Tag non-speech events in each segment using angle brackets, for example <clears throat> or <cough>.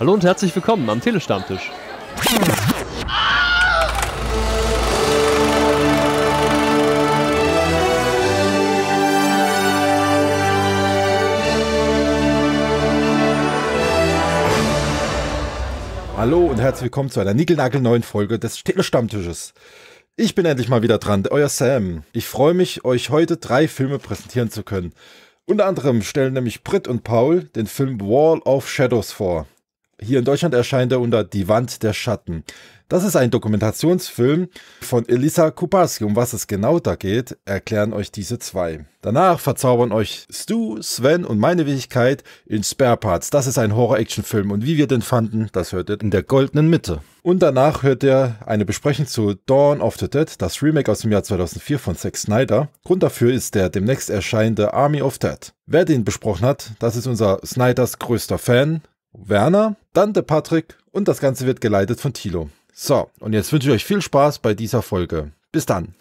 Hallo und herzlich willkommen am Telestammtisch. Hallo und herzlich willkommen zu einer nickelnagelneuen Folge des Telestammtisches. Ich bin endlich mal wieder dran, euer Sam. Ich freue mich, euch heute drei Filme präsentieren zu können. Unter anderem stellen nämlich Britt und Paul den Film Wall of Shadows vor. Hier in Deutschland erscheint er unter Die Wand der Schatten. Das ist ein Dokumentationsfilm von Elisa Kubarski. Um was es genau da geht, erklären euch diese zwei. Danach verzaubern euch Stu, Sven und meine Wenigkeit in Spare Parts. Das ist ein Horror-Action-Film und wie wir den fanden, das hört ihr in der goldenen Mitte. Und danach hört ihr eine Besprechung zu Dawn of the Dead, das Remake aus dem Jahr 2004 von Zack Snyder. Grund dafür ist der demnächst erscheinende Army of Dead. Wer den besprochen hat, das ist unser Snyders größter Fan, Werner, dann der Patrick und das Ganze wird geleitet von Thilo. So, und jetzt wünsche ich euch viel Spaß bei dieser Folge. Bis dann.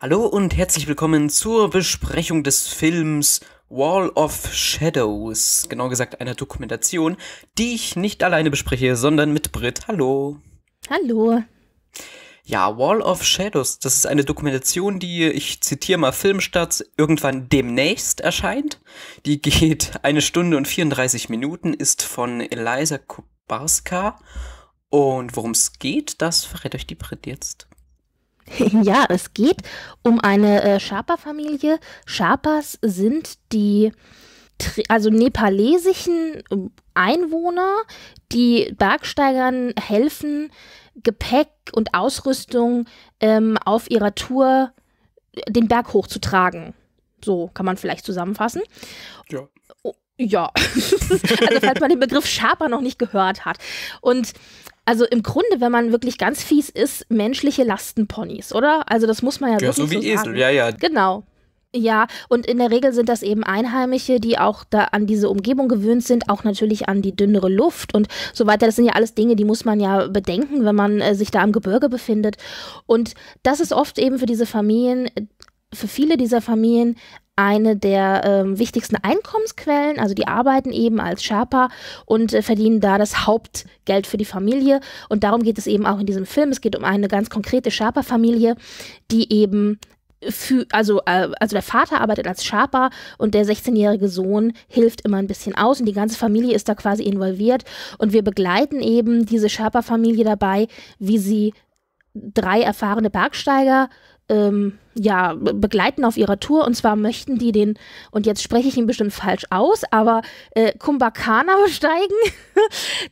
Hallo und herzlich willkommen zur Besprechung des Films Wall of Shadows. Genau gesagt einer Dokumentation, die ich nicht alleine bespreche, sondern mit Brit. Hallo. Hallo. Ja, Wall of Shadows, das ist eine Dokumentation, die, ich zitiere mal Filmstarts, irgendwann demnächst erscheint. Die geht <laughs> eine Stunde und 34 Minuten, ist von Eliza Kubarska. Und worum es geht, das verrät euch die Brit jetzt. <laughs> Ja, es geht um eine äh, Sherpa-Familie. Sherpas sind die also nepalesischen Einwohner, die Bergsteigern helfen, Gepäck und Ausrüstung ähm, auf ihrer Tour den Berg hochzutragen. So kann man vielleicht zusammenfassen. Ja. Oh, ja. <laughs> also falls man den Begriff Sherpa noch nicht gehört hat. Und also im Grunde, wenn man wirklich ganz fies ist, menschliche Lastenponys, oder? Also das muss man ja, ja wirklich so wie so Esel, sagen. ja, ja. Genau. Ja, und in der Regel sind das eben Einheimische, die auch da an diese Umgebung gewöhnt sind, auch natürlich an die dünnere Luft und so weiter. Das sind ja alles Dinge, die muss man ja bedenken, wenn man äh, sich da am Gebirge befindet. Und das ist oft eben für diese Familien, für viele dieser Familien eine der ähm, wichtigsten Einkommensquellen. Also die arbeiten eben als Sherpa und äh, verdienen da das Hauptgeld für die Familie. Und darum geht es eben auch in diesem Film. Es geht um eine ganz konkrete Sherpa-Familie, die eben für, also, äh, also der Vater arbeitet als Sherpa und der 16-jährige Sohn hilft immer ein bisschen aus und die ganze Familie ist da quasi involviert und wir begleiten eben diese Sherpa-Familie dabei, wie sie drei erfahrene Bergsteiger ähm, ja, begleiten auf ihrer Tour und zwar möchten die den, und jetzt spreche ich ihn bestimmt falsch aus, aber äh, Kumbhakana <laughs> besteigen.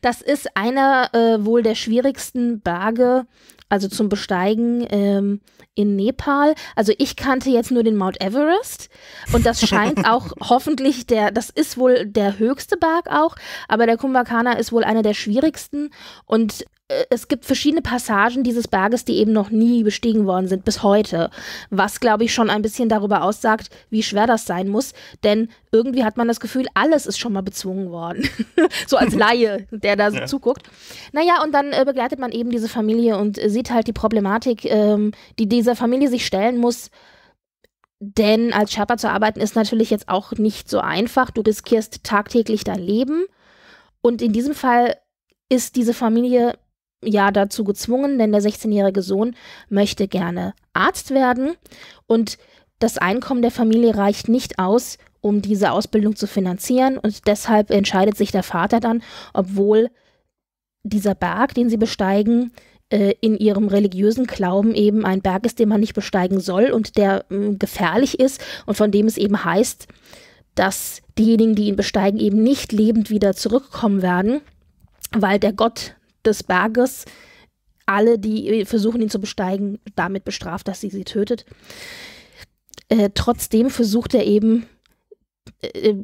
das ist einer äh, wohl der schwierigsten Berge, also zum Besteigen ähm, in Nepal. Also ich kannte jetzt nur den Mount Everest und das scheint <laughs> auch hoffentlich der, das ist wohl der höchste Berg auch, aber der Kumbhakana ist wohl einer der schwierigsten und es gibt verschiedene Passagen dieses Berges, die eben noch nie bestiegen worden sind bis heute, was glaube ich schon ein bisschen darüber aussagt, wie schwer das sein muss, denn irgendwie hat man das Gefühl, alles ist schon mal bezwungen worden, <laughs> so als Laie, <laughs> der da so Ja. zuguckt. Naja, und dann äh, begleitet man eben diese Familie und äh, sieht halt die Problematik, ähm, die dieser Familie sich stellen muss. Denn als Sherpa zu arbeiten ist natürlich jetzt auch nicht so einfach. Du riskierst tagtäglich dein Leben. Und in diesem Fall ist diese Familie ja dazu gezwungen, denn der 16-jährige Sohn möchte gerne Arzt werden. Und das Einkommen der Familie reicht nicht aus, um diese Ausbildung zu finanzieren. Und deshalb entscheidet sich der Vater dann, obwohl dieser Berg, den sie besteigen, äh, in ihrem religiösen Glauben eben ein Berg ist, den man nicht besteigen soll und der mh, gefährlich ist und von dem es eben heißt, dass diejenigen, die ihn besteigen, eben nicht lebend wieder zurückkommen werden, weil der Gott des Berges alle, die versuchen, ihn zu besteigen, damit bestraft, dass sie sie tötet. Äh, trotzdem versucht er eben, äh,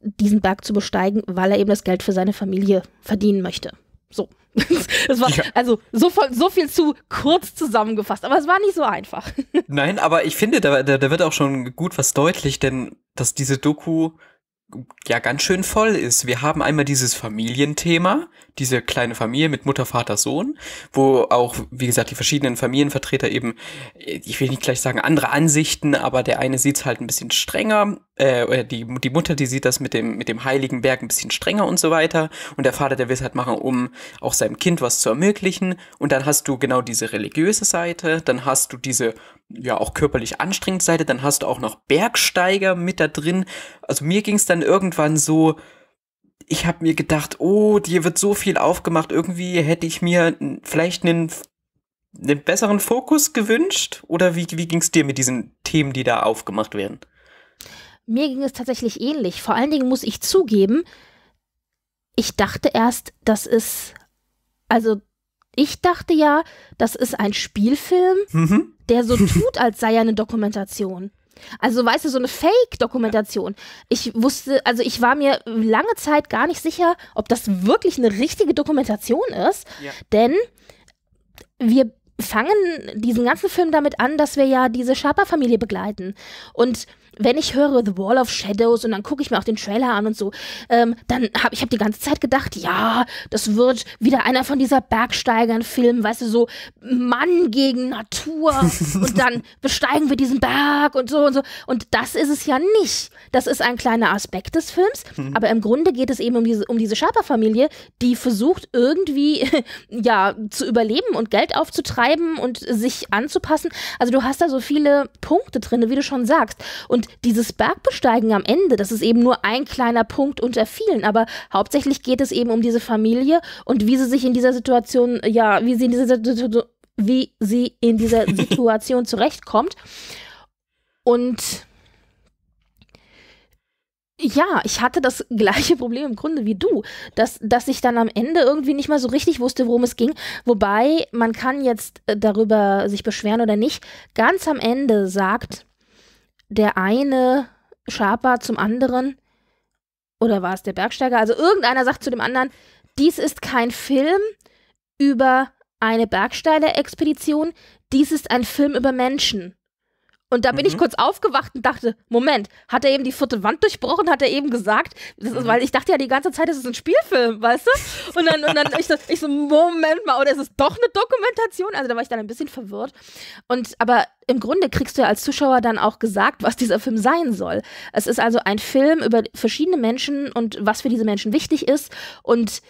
diesen Berg zu besteigen, weil er eben das Geld für seine Familie verdienen möchte. So. <laughs> Das war Ja. also so, so viel zu kurz zusammengefasst, aber es war nicht so einfach. <laughs> Nein, aber ich finde, da, da, da wird auch schon gut was deutlich, denn dass diese Doku ja ganz schön voll ist. Wir haben einmal dieses Familienthema, diese kleine Familie mit Mutter, Vater, Sohn, wo auch, wie gesagt, die verschiedenen Familienvertreter eben, ich will nicht gleich sagen andere Ansichten, aber der eine sieht es halt ein bisschen strenger, äh, die, die Mutter, die sieht das mit dem, mit dem Heiligen Berg ein bisschen strenger und so weiter. Und der Vater, der will es halt machen, um auch seinem Kind was zu ermöglichen. Und dann hast du genau diese religiöse Seite, dann hast du diese ja auch körperlich anstrengende Seite, dann hast du auch noch Bergsteiger mit da drin. Also mir ging es dann irgendwann so, ich habe mir gedacht, oh, dir wird so viel aufgemacht, irgendwie hätte ich mir vielleicht einen, einen besseren Fokus gewünscht. Oder wie, wie ging es dir mit diesen Themen, die da aufgemacht werden? Mir ging es tatsächlich ähnlich. Vor allen Dingen muss ich zugeben, ich dachte erst, das ist, also ich dachte ja, das ist ein Spielfilm, mhm. der so <laughs> tut, als sei er eine Dokumentation. Also, weißt du, so eine Fake-Dokumentation. Ich wusste, also ich war mir lange Zeit gar nicht sicher, ob das wirklich eine richtige Dokumentation ist. Ja. Denn wir fangen diesen ganzen Film damit an, dass wir ja diese Sharper-Familie begleiten. Und wenn ich höre The Wall of Shadows und dann gucke ich mir auch den Trailer an und so, ähm, dann habe ich hab die ganze Zeit gedacht, ja, das wird wieder einer von dieser Bergsteigern-Filmen, weißt du, so Mann gegen Natur <laughs> und dann besteigen wir diesen Berg und so und so. Und das ist es ja nicht. Das ist ein kleiner Aspekt des Films, mhm. aber im Grunde geht es eben um diese, um diese Schaper-Familie, die versucht irgendwie, <laughs> ja, zu überleben und Geld aufzutreiben und sich anzupassen. Also du hast da so viele Punkte drin, wie du schon sagst. Und dieses Bergbesteigen am Ende, das ist eben nur ein kleiner Punkt unter vielen, aber hauptsächlich geht es eben um diese Familie und wie sie sich in dieser Situation, ja, wie sie in dieser Situation, wie sie in dieser <laughs> Situation zurechtkommt. Und ja, ich hatte das <laughs> gleiche Problem im Grunde wie du, dass, dass ich dann am Ende irgendwie nicht mal so richtig wusste, worum es ging. Wobei man kann jetzt äh, darüber sich beschweren oder nicht. Ganz am Ende sagt der eine Schaper zum anderen, oder war es der Bergsteiger? Also irgendeiner sagt zu dem anderen, dies ist kein Film über eine Bergsteiger-Expedition, dies ist ein Film über Menschen. Und da bin mhm. ich kurz aufgewacht und dachte, Moment, hat er eben die vierte Wand durchbrochen? Hat er eben gesagt, ist, mhm. weil ich dachte ja die ganze Zeit, das ist ein Spielfilm, weißt du? Und dann, und dann ich, so, ich so, Moment mal, oder ist es doch eine Dokumentation? Also da war ich dann ein bisschen verwirrt. Und aber im Grunde kriegst du ja als Zuschauer dann auch gesagt, was dieser Film sein soll. Es ist also ein Film über verschiedene Menschen und was für diese Menschen wichtig ist. Und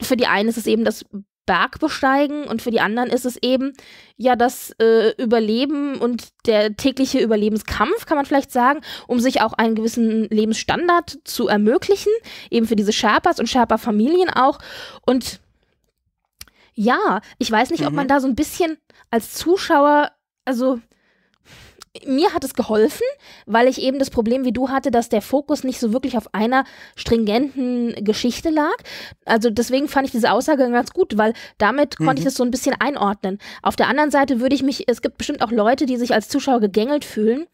für die einen ist es eben das Berg besteigen und für die anderen ist es eben ja das äh, Überleben und der tägliche Überlebenskampf, kann man vielleicht sagen, um sich auch einen gewissen Lebensstandard zu ermöglichen, eben für diese Sherpas und Sherpa-Familien auch. Und ja, ich weiß nicht, mhm. ob man da so ein bisschen als Zuschauer, also mir hat es geholfen, weil ich eben das Problem wie du hatte, dass der Fokus nicht so wirklich auf einer stringenten Geschichte lag. Also deswegen fand ich diese Aussage ganz gut, weil damit mhm. konnte ich das so ein bisschen einordnen. Auf der anderen Seite würde ich mich, es gibt bestimmt auch Leute, die sich als Zuschauer gegängelt fühlen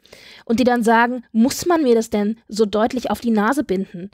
und die dann sagen, muss man mir das denn so deutlich auf die Nase binden?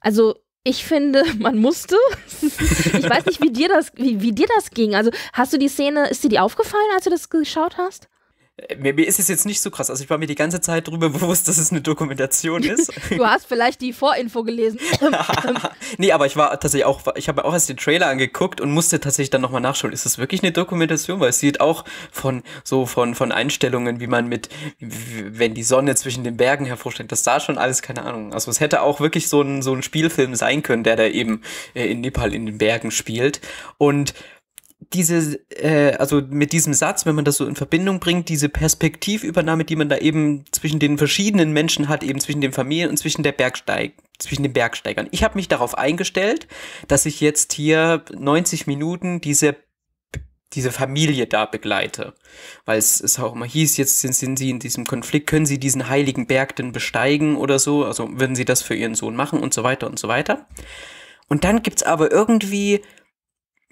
Also ich finde, <laughs> man musste. ich weiß nicht, wie dir das, wie, wie dir das ging. Also hast du die Szene, ist dir die aufgefallen, als du das geschaut hast? Äh, mir, mir, ist es jetzt nicht so krass. Also ich war mir die ganze Zeit darüber <laughs> bewusst, dass es eine Dokumentation <laughs> ist. du hast vielleicht die Vorinfo gelesen. <laughs> nee, aber ich war tatsächlich auch, ich habe auch erst den Trailer angeguckt und musste tatsächlich dann nochmal nachschauen. Ist das wirklich eine Dokumentation? Weil es sieht auch von so von, von Einstellungen, wie man mit, wenn die Sonne zwischen den Bergen hervorsteht, das sah schon alles, keine Ahnung. Also es hätte auch wirklich so ein, so ein Spielfilm sein können, der da eben äh, in Nepal in den Bergen spielt. Und diese, äh, also mit diesem Satz, wenn man das so in Verbindung bringt, diese Perspektivübernahme, die man da eben zwischen den verschiedenen Menschen hat, eben zwischen den Familien und zwischen der Bergsteig, zwischen den Bergsteigern. Ich habe mich darauf eingestellt, dass ich jetzt hier 90 Minuten diese diese Familie da begleite. Weil es, es auch immer hieß, jetzt sind, sind sie in diesem Konflikt, können sie diesen heiligen Berg denn besteigen oder so, also würden sie das für ihren Sohn machen und so weiter und so weiter. Und dann gibt's aber irgendwie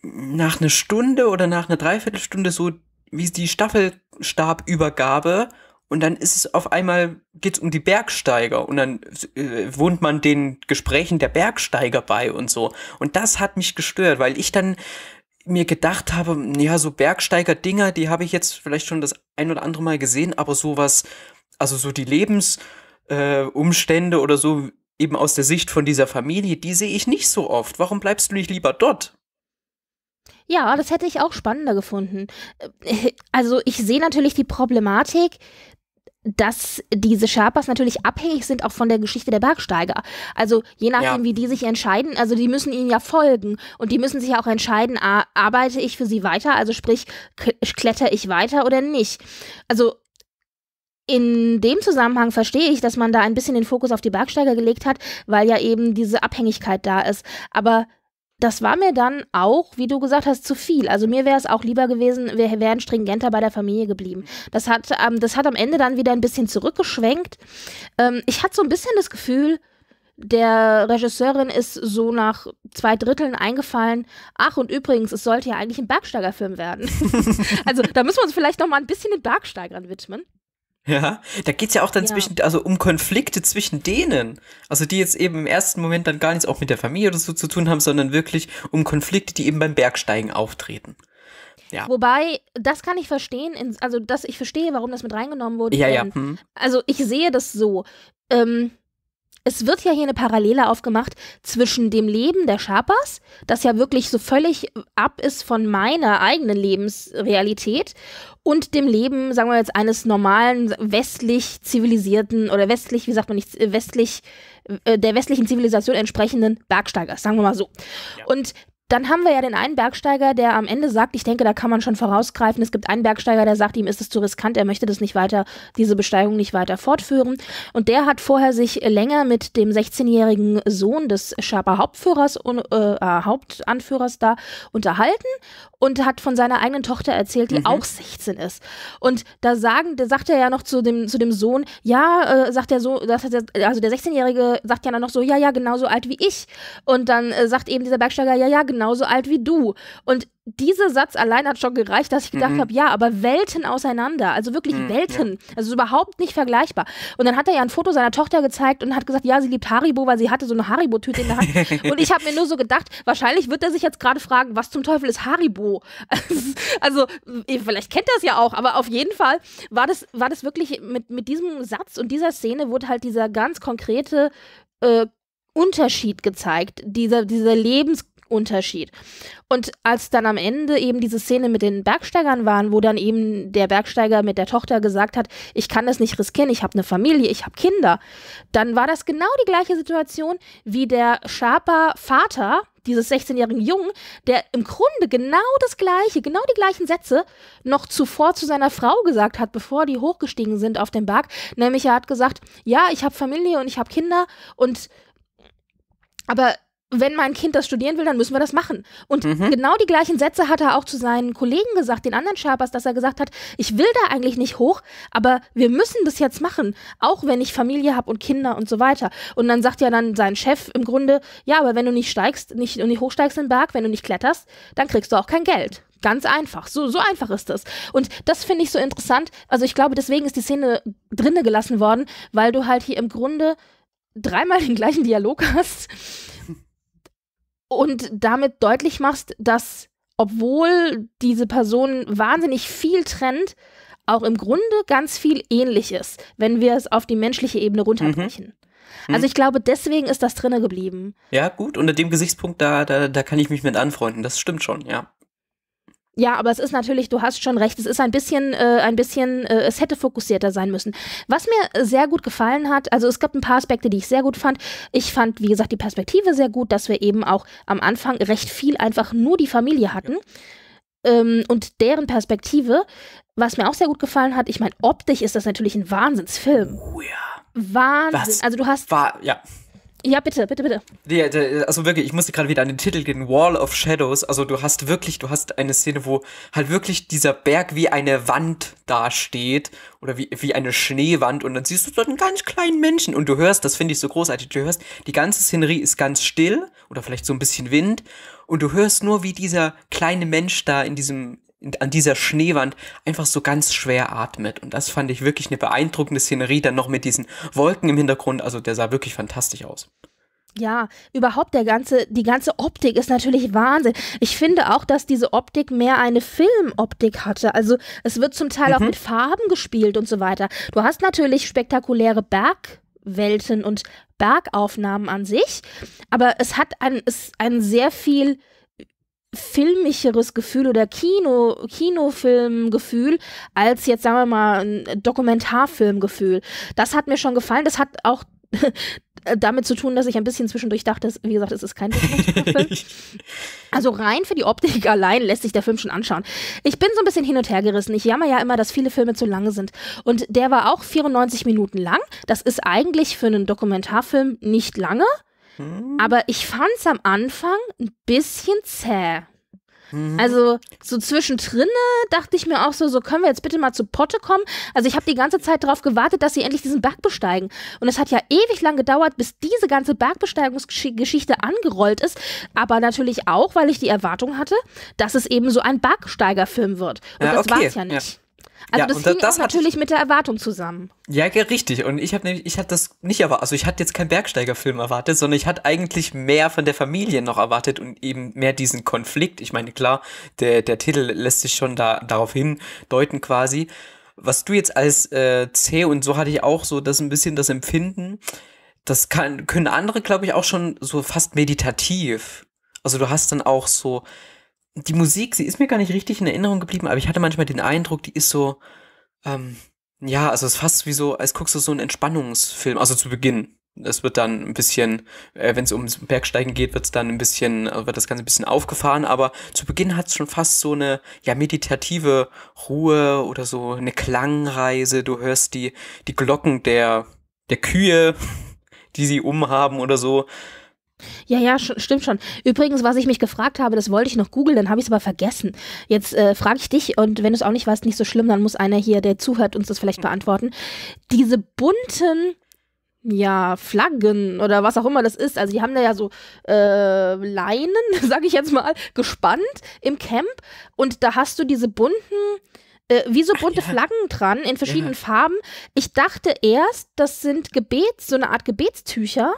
nach einer Stunde oder nach einer Dreiviertelstunde so wie die Staffelstabübergabe und dann ist es auf einmal geht's um die Bergsteiger und dann äh, wohnt man den Gesprächen der Bergsteiger bei und so und das hat mich gestört, weil ich dann mir gedacht habe, ja, so Bergsteiger-Dinger, die habe ich jetzt vielleicht schon das ein oder andere Mal gesehen, aber sowas, also so die Lebensumstände äh, oder so eben aus der Sicht von dieser Familie, die sehe ich nicht so oft. Warum bleibst du nicht lieber dort? Ja, das hätte ich auch spannender gefunden. Äh, also ich sehe natürlich die Problematik, dass diese Sherpas natürlich abhängig sind auch von der Geschichte der Bergsteiger. Also je nachdem, ja. wie die sich entscheiden, also die müssen ihnen ja folgen und die müssen sich ja auch entscheiden, arbeite ich für sie weiter, also sprich, kletter ich weiter oder nicht. Also in dem Zusammenhang verstehe ich, dass man da ein bisschen den Fokus auf die Bergsteiger gelegt hat, weil ja eben diese Abhängigkeit da ist. Aber das war mir dann auch, wie du gesagt hast, zu viel. Also mir wäre es auch lieber gewesen, wir wären stringenter bei der Familie geblieben. Das hat, ähm, das hat am Ende dann wieder ein bisschen zurückgeschwenkt. Ähm, ich hatte so ein bisschen das Gefühl, der Regisseurin ist so nach zwei Dritteln eingefallen, ach und übrigens, es sollte ja eigentlich ein Bergsteigerfilm werden. <laughs> also da müssen wir uns vielleicht noch mal ein bisschen den Bergsteigern widmen. Ja, da geht's ja auch dann ja. zwischen, also um Konflikte zwischen denen. Also die jetzt eben im ersten Moment dann gar nichts auch mit der Familie oder so zu tun haben, sondern wirklich um Konflikte, die eben beim Bergsteigen auftreten. Ja. Wobei, das kann ich verstehen, also dass ich verstehe, warum das mit reingenommen wurde. Ja, ja. Hm. Also ich sehe das so. Ähm, es wird ja hier eine Parallele aufgemacht zwischen dem Leben der Sherpas, das ja wirklich so völlig ab ist von meiner eigenen Lebensrealität, und dem Leben, sagen wir jetzt, eines normalen westlich zivilisierten oder westlich, wie sagt man nicht, westlich, äh, der westlichen Zivilisation entsprechenden Bergsteigers, sagen wir mal so. Ja. Und dann haben wir ja den einen Bergsteiger, der am Ende sagt, ich denke, da kann man schon vorausgreifen. Es gibt einen Bergsteiger, der sagt, ihm ist es zu riskant, er möchte das nicht weiter, diese Besteigung nicht weiter fortführen. Und der hat vorher sich länger mit dem 16-jährigen Sohn des Sherpa Hauptführers, äh, äh, Hauptanführers da unterhalten und hat von seiner eigenen Tochter erzählt, die mhm. auch 16 ist. Und da sagen, da sagt er ja noch zu dem, zu dem Sohn, ja, äh, sagt er so, also der 16-Jährige sagt ja dann noch so, ja, ja, genauso alt wie ich. Und dann äh, sagt eben dieser Bergsteiger, ja, ja, genau genauso alt wie du. Und dieser Satz allein hat schon gereicht, dass ich gedacht mhm. habe, ja, aber Welten auseinander, also wirklich mhm, Welten, ja. also überhaupt nicht vergleichbar. Und dann hat er ja ein Foto seiner Tochter gezeigt und hat gesagt, ja, sie liebt Haribo, weil sie hatte so eine Haribo-Tüte in der Hand. <laughs> und ich habe mir nur so gedacht, wahrscheinlich wird er sich jetzt gerade fragen, was zum Teufel ist Haribo? <laughs> also vielleicht kennt er es ja auch, aber auf jeden Fall war das, war das wirklich mit, mit diesem Satz und dieser Szene wurde halt dieser ganz konkrete äh, Unterschied gezeigt, dieser, dieser Lebens Unterschied. Und als dann am Ende eben diese Szene mit den Bergsteigern waren, wo dann eben der Bergsteiger mit der Tochter gesagt hat, ich kann das nicht riskieren, ich habe eine Familie, ich habe Kinder, dann war das genau die gleiche Situation wie der Sharper Vater dieses 16-jährigen Jungen, der im Grunde genau das gleiche, genau die gleichen Sätze noch zuvor zu seiner Frau gesagt hat, bevor die hochgestiegen sind auf den Berg, nämlich er hat gesagt, ja, ich habe Familie und ich habe Kinder und aber wenn mein Kind das studieren will, dann müssen wir das machen. Und mhm. genau die gleichen Sätze hat er auch zu seinen Kollegen gesagt, den anderen Sherpas, dass er gesagt hat, ich will da eigentlich nicht hoch, aber wir müssen das jetzt machen, auch wenn ich Familie habe und Kinder und so weiter. Und dann sagt ja dann sein Chef im Grunde, ja, aber wenn du nicht steigst, nicht, nicht hochsteigst den Berg, wenn du nicht kletterst, dann kriegst du auch kein Geld. Ganz einfach. So, so einfach ist das. Und das finde ich so interessant. Also ich glaube, deswegen ist die Szene drinne gelassen worden, weil du halt hier im Grunde dreimal den gleichen Dialog <laughs> hast und damit deutlich machst, dass obwohl diese Person wahnsinnig viel trennt, auch im Grunde ganz viel ähnlich ist, wenn wir es auf die menschliche Ebene runterbrechen. Mhm. Also ich glaube, deswegen ist das drinne geblieben. Ja, gut, unter dem Gesichtspunkt, da, da, da kann ich mich mit anfreunden. Das stimmt schon, ja. Ja, aber es ist natürlich, du hast schon recht, es ist ein bisschen, äh, ein bisschen, äh, es hätte fokussierter sein müssen. Was mir sehr gut gefallen hat, also es gab ein paar Aspekte, die ich sehr gut fand. Ich fand, wie gesagt, die Perspektive sehr gut, dass wir eben auch am Anfang recht viel einfach nur die Familie hatten. Ähm, und deren Perspektive, was mir auch sehr gut gefallen hat, ich meine, optisch ist das natürlich ein Wahnsinnsfilm. Oh ja. Wahnsinn. Was also du hast. War, ja. Ja, bitte, bitte, bitte. Ja, also wirklich, ich musste gerade wieder an den Titel gehen, Wall of Shadows. Also du hast wirklich, du hast eine Szene, wo halt wirklich dieser Berg wie eine Wand dasteht oder wie, wie eine Schneewand und dann siehst du dort einen ganz kleinen Menschen und du hörst, das finde ich so großartig, du hörst, die ganze Szenerie ist ganz still oder vielleicht so ein bisschen Wind und du hörst nur, wie dieser kleine Mensch da in diesem an dieser Schneewand einfach so ganz schwer atmet. Und das fand ich wirklich eine beeindruckende Szenerie, dann noch mit diesen Wolken im Hintergrund. Also der sah wirklich fantastisch aus. Ja, überhaupt der ganze, die ganze Optik ist natürlich Wahnsinn. Ich finde auch, dass diese Optik mehr eine Filmoptik hatte. Also es wird zum Teil mhm. auch mit Farben gespielt und so weiter. Du hast natürlich spektakuläre Bergwelten und Bergaufnahmen an sich, aber es hat ein, es, ein sehr viel filmischeres Gefühl oder Kino, Kinofilmgefühl als jetzt, sagen wir mal, ein Dokumentarfilmgefühl. Das hat mir schon gefallen. Das hat auch <laughs> damit zu tun, dass ich ein bisschen zwischendurch dachte, wie gesagt, es ist kein Dokumentarfilm. <laughs> also rein für die Optik allein lässt sich der Film schon anschauen. Ich bin so ein bisschen hin und her gerissen. Ich jammer ja immer, dass viele Filme zu lange sind. Und der war auch 94 Minuten lang. Das ist eigentlich für einen Dokumentarfilm nicht lange. Hm. Aber ich fand es am Anfang ein bisschen zäh. Mhm. Also so zwischendrin dachte ich mir auch so, so können wir jetzt bitte mal zu Potte kommen. Also ich habe die ganze Zeit darauf gewartet, dass sie endlich diesen Berg besteigen. Und es hat ja ewig lang gedauert, bis diese ganze Bergbesteigungsgeschichte angerollt ist. Aber natürlich auch, weil ich die Erwartung hatte, dass es eben so ein Bergsteigerfilm wird. Und ja, das okay. war es ja nicht. Ja. Also ja, das hing das, natürlich mit der Erwartung zusammen. Ja, richtig. Und ich habe nämlich, ich hatte das nicht erwartet. Also ich hatte jetzt keinen Bergsteigerfilm erwartet, sondern ich hatte eigentlich mehr von der Familie noch erwartet und eben mehr diesen Konflikt. Ich meine, klar, der, der Titel lässt sich schon da darauf hindeuten quasi. Was du jetzt als äh, zäh und so hatte ich auch so das ein bisschen das Empfinden. Das kann, können andere, glaube ich, auch schon so fast meditativ. Also du hast dann auch so, die Musik, sie ist mir gar nicht richtig in Erinnerung geblieben, aber ich hatte manchmal den Eindruck, die ist so, ähm, ja, also es ist fast wie so, als guckst du so einen Entspannungsfilm, also zu Beginn. Es wird dann ein bisschen, äh, wenn es ums Bergsteigen geht, wird es dann ein bisschen, äh, wird das Ganze ein bisschen aufgefahren, aber zu Beginn hat es schon fast so eine, ja, meditative Ruhe oder so eine Klangreise. Du hörst die, die Glocken der, der Kühe, <laughs> die sie umhaben oder so. Ja, ja, sch stimmt schon. Übrigens, was ich mich gefragt habe, das wollte ich noch googeln, dann habe ich es aber vergessen. Jetzt äh, frage ich dich und wenn du es auch nicht weißt, nicht so schlimm, dann muss einer hier, der zuhört, uns das vielleicht beantworten. Diese bunten ja, Flaggen oder was auch immer das ist. Also die haben da ja so äh, Leinen, <laughs> sage ich jetzt mal, gespannt im Camp und da hast du diese bunten, äh, wie so bunte Ach, ja. Flaggen dran in verschiedenen ja. Farben. Ich dachte erst, das sind Gebets, so eine Art Gebetstücher.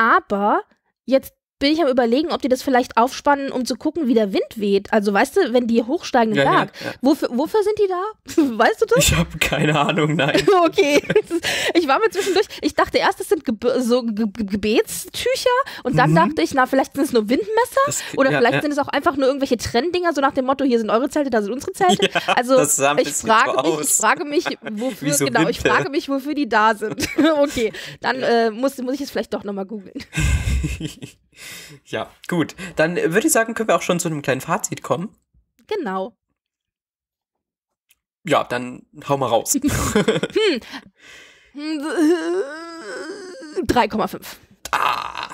Aber jetzt bin ich am überlegen, ob die das vielleicht aufspannen, um zu gucken, wie der Wind weht. Also weißt du, wenn die hochsteigen im ja, Berg, ja, ja. Wofür, wofür sind die da? <laughs> Weißt du das? Ich habe keine Ahnung, nein. <laughs> okay. Ich war mir zwischendurch, ich dachte erst, das sind Ge so Ge Gebetstücher und dann mhm. dachte ich, na, vielleicht sind es nur Windmesser das, oder vielleicht sind es auch einfach nur irgendwelche Trenndinger, so nach dem Motto, hier sind eure Zelte, da sind unsere Zelte. <laughs> also ich frage, so mich, ich frage mich, wofür, so genau, Winde. ich frage mich, wofür die da sind. okay, dann äh, muss, muss ich es vielleicht doch nochmal googeln. Ja, gut. Dann würde ich sagen, können wir auch schon zu einem kleinen Fazit kommen. Genau. Ja, dann hau mal raus. <laughs> hm. 3,5. Ah.